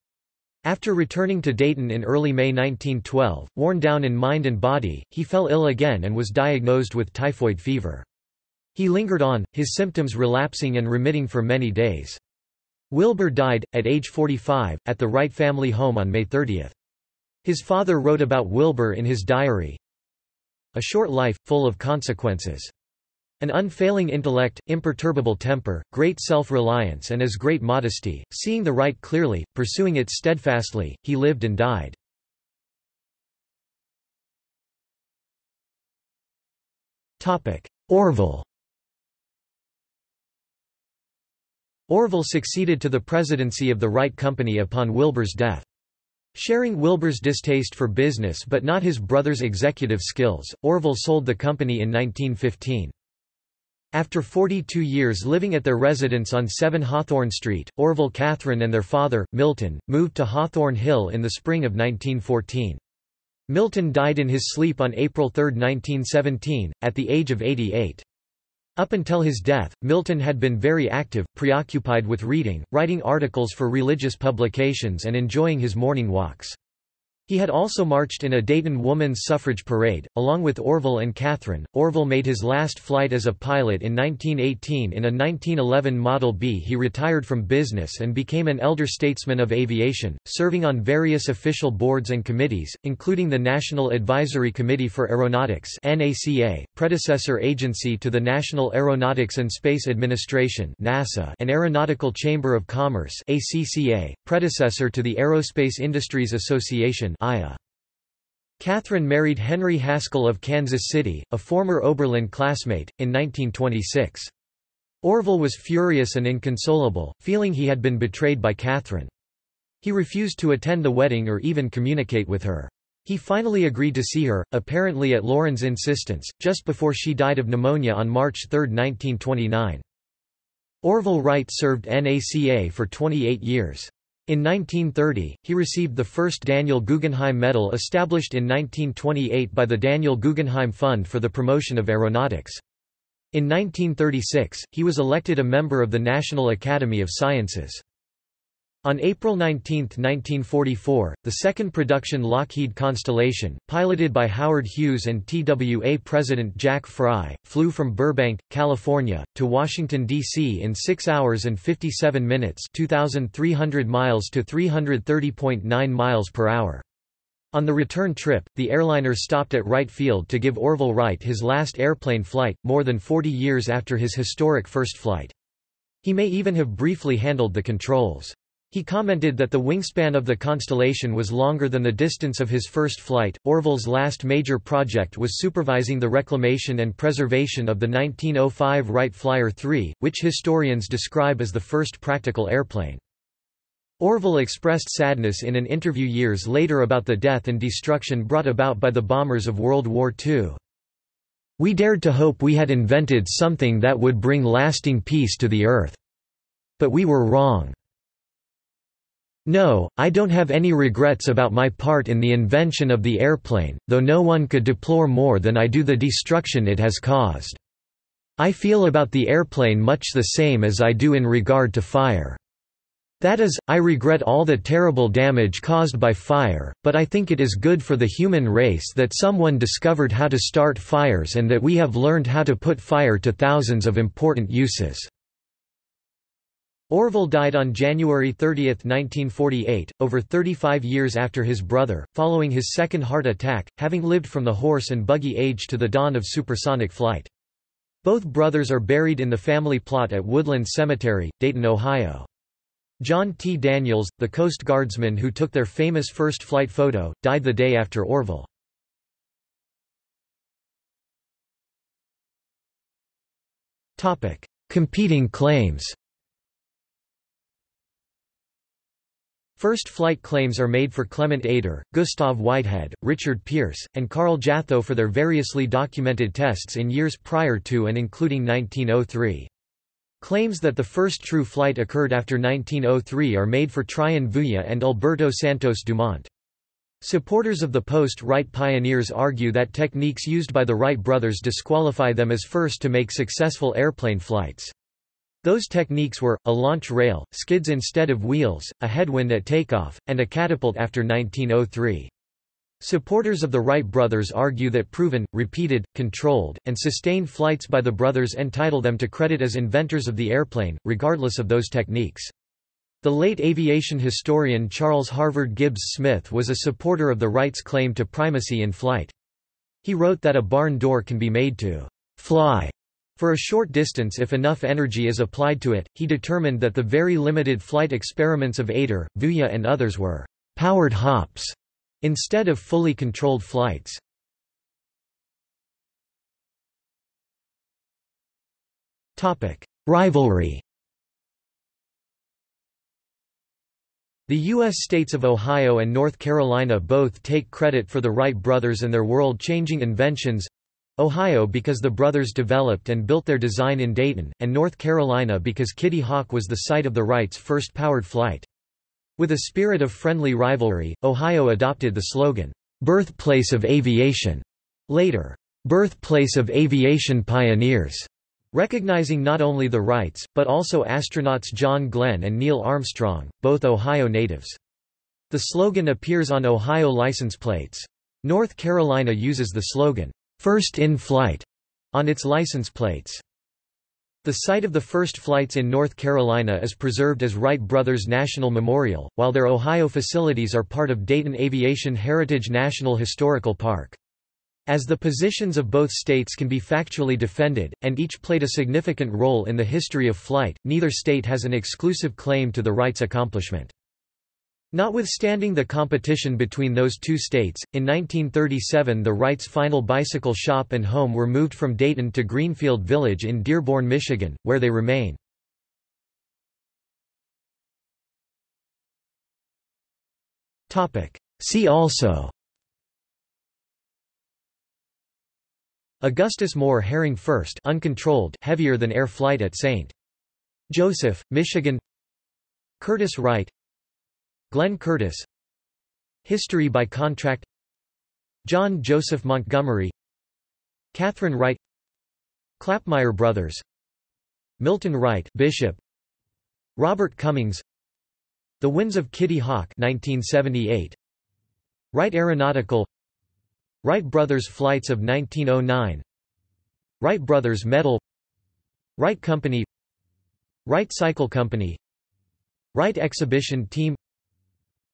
After returning to Dayton in early May 1912, worn down in mind and body, he fell ill again and was diagnosed with typhoid fever. He lingered on, his symptoms relapsing and remitting for many days. Wilbur died, at age 45, at the Wright family home on May 30. His father wrote about Wilbur in his diary, A short life, full of consequences. An unfailing intellect, imperturbable temper, great self-reliance and as great modesty, seeing the right clearly, pursuing it steadfastly, he lived and died. Orville Orville succeeded to the presidency of the Wright Company upon Wilbur's death. Sharing Wilbur's distaste for business but not his brother's executive skills, Orville sold the company in 1915. After 42 years living at their residence on 7 Hawthorne Street, Orville Katharine and their father, Milton, moved to Hawthorne Hill in the spring of 1914. Milton died in his sleep on April 3, 1917, at the age of 88. Up until his death, Milton had been very active, preoccupied with reading, writing articles for religious publications and enjoying his morning walks. He had also marched in a Dayton woman's suffrage parade, along with Orville and Katharine. Orville made his last flight as a pilot in 1918 in a 1911 Model B. He retired from business and became an elder statesman of aviation, serving on various official boards and committees, including the National Advisory Committee for Aeronautics (NACA), predecessor agency to the National Aeronautics and Space Administration (NASA), and Aeronautical Chamber of Commerce (ACCA), predecessor to the Aerospace Industries Association Katharine married Henry Haskell of Kansas City, a former Oberlin classmate, in 1926. Orville was furious and inconsolable, feeling he had been betrayed by Katharine. He refused to attend the wedding or even communicate with her. He finally agreed to see her, apparently at Lorin's insistence, just before she died of pneumonia on March 3, 1929. Orville Wright served NACA for 28 years. In 1930, he received the first Daniel Guggenheim Medal established in 1928 by the Daniel Guggenheim Fund for the Promotion of Aeronautics. In 1936, he was elected a member of the National Academy of Sciences. On April 19, 1944, the second production Lockheed Constellation, piloted by Howard Hughes and TWA President Jack Fry, flew from Burbank, California, to Washington, D.C. in 6 hours and 57 minutes 2,300 miles to 330.9 miles per hour. On the return trip, the airliner stopped at Wright Field to give Orville Wright his last airplane flight, more than 40 years after his historic first flight. He may even have briefly handled the controls. He commented that the wingspan of the Constellation was longer than the distance of his first flight. Orville's last major project was supervising the reclamation and preservation of the 1905 Wright Flyer 3, which historians describe as the first practical airplane. Orville expressed sadness in an interview years later about the death and destruction brought about by the bombers of World War II. We dared to hope we had invented something that would bring lasting peace to the earth. But we were wrong. No, I don't have any regrets about my part in the invention of the airplane, though no one could deplore more than I do the destruction it has caused. I feel about the airplane much the same as I do in regard to fire. That is, I regret all the terrible damage caused by fire, but I think it is good for the human race that someone discovered how to start fires and that we have learned how to put fire to thousands of important uses. Orville died on January 30, 1948, over 35 years after his brother, following his second heart attack, having lived from the horse and buggy age to the dawn of supersonic flight. Both brothers are buried in the family plot at Woodland Cemetery, Dayton, Ohio. John T. Daniels, the Coast Guardsman who took their famous first flight photo, died the day after Orville. Competing claims First flight claims are made for Clement Ader, Gustav Whitehead, Richard Pearse, and Karl Jatho for their variously documented tests in years prior to and including 1903. Claims that the first true flight occurred after 1903 are made for Traian Vuia and Alberto Santos Dumont. Supporters of the post-Wright pioneers argue that techniques used by the Wright brothers disqualify them as first to make successful airplane flights. Those techniques were, a launch rail, skids instead of wheels, a headwind at takeoff, and a catapult after 1903. Supporters of the Wright brothers argue that proven, repeated, controlled, and sustained flights by the brothers entitle them to credit as inventors of the airplane, regardless of those techniques. The late aviation historian Charles Harvard Gibbs Smith was a supporter of the Wrights' claim to primacy in flight. He wrote that a barn door can be made to fly for a short distance if enough energy is applied to it, he determined that the very limited flight experiments of Ader, Vuia and others were «powered hops» instead of fully controlled flights. Rivalry The U.S. states of Ohio and North Carolina both take credit for the Wright brothers and their world-changing inventions, Ohio because the brothers developed and built their design in Dayton, and North Carolina because Kitty Hawk was the site of the Wrights' first powered flight. With a spirit of friendly rivalry, Ohio adopted the slogan, "'Birthplace of Aviation' later, "'Birthplace of Aviation Pioneers' recognizing not only the Wrights, but also astronauts John Glenn and Neil Armstrong, both Ohio natives. The slogan appears on Ohio license plates. North Carolina uses the slogan, First in flight on its license plates. The site of the first flights in North Carolina is preserved as Wright Brothers National Memorial, while their Ohio facilities are part of Dayton Aviation Heritage National Historical Park. As the positions of both states can be factually defended, and each played a significant role in the history of flight, neither state has an exclusive claim to the Wrights' accomplishment. Notwithstanding the competition between those two states, in 1937 the Wrights' final bicycle shop and home were moved from Dayton to Greenfield Village in Dearborn, Michigan, where they remain. See also Augustus Moore Herring first uncontrolled heavier than air flight at St. Joseph, Michigan Curtiss Wright Glenn Curtiss. History by contract. John Joseph Montgomery. Katharine Wright. Klapmeier Brothers. Milton Wright Bishop. Robert Cummings. The Winds of Kitty Hawk 1978 Wright Aeronautical. Wright Brothers Flights of 1909 Wright Brothers Medal Wright Company. Wright Cycle Company. Wright Exhibition Team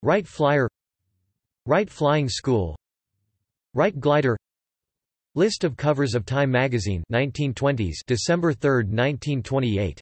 Wright Flyer Wright Flying School Wright Glider. List of covers of Time magazine 1920s December 3, 1928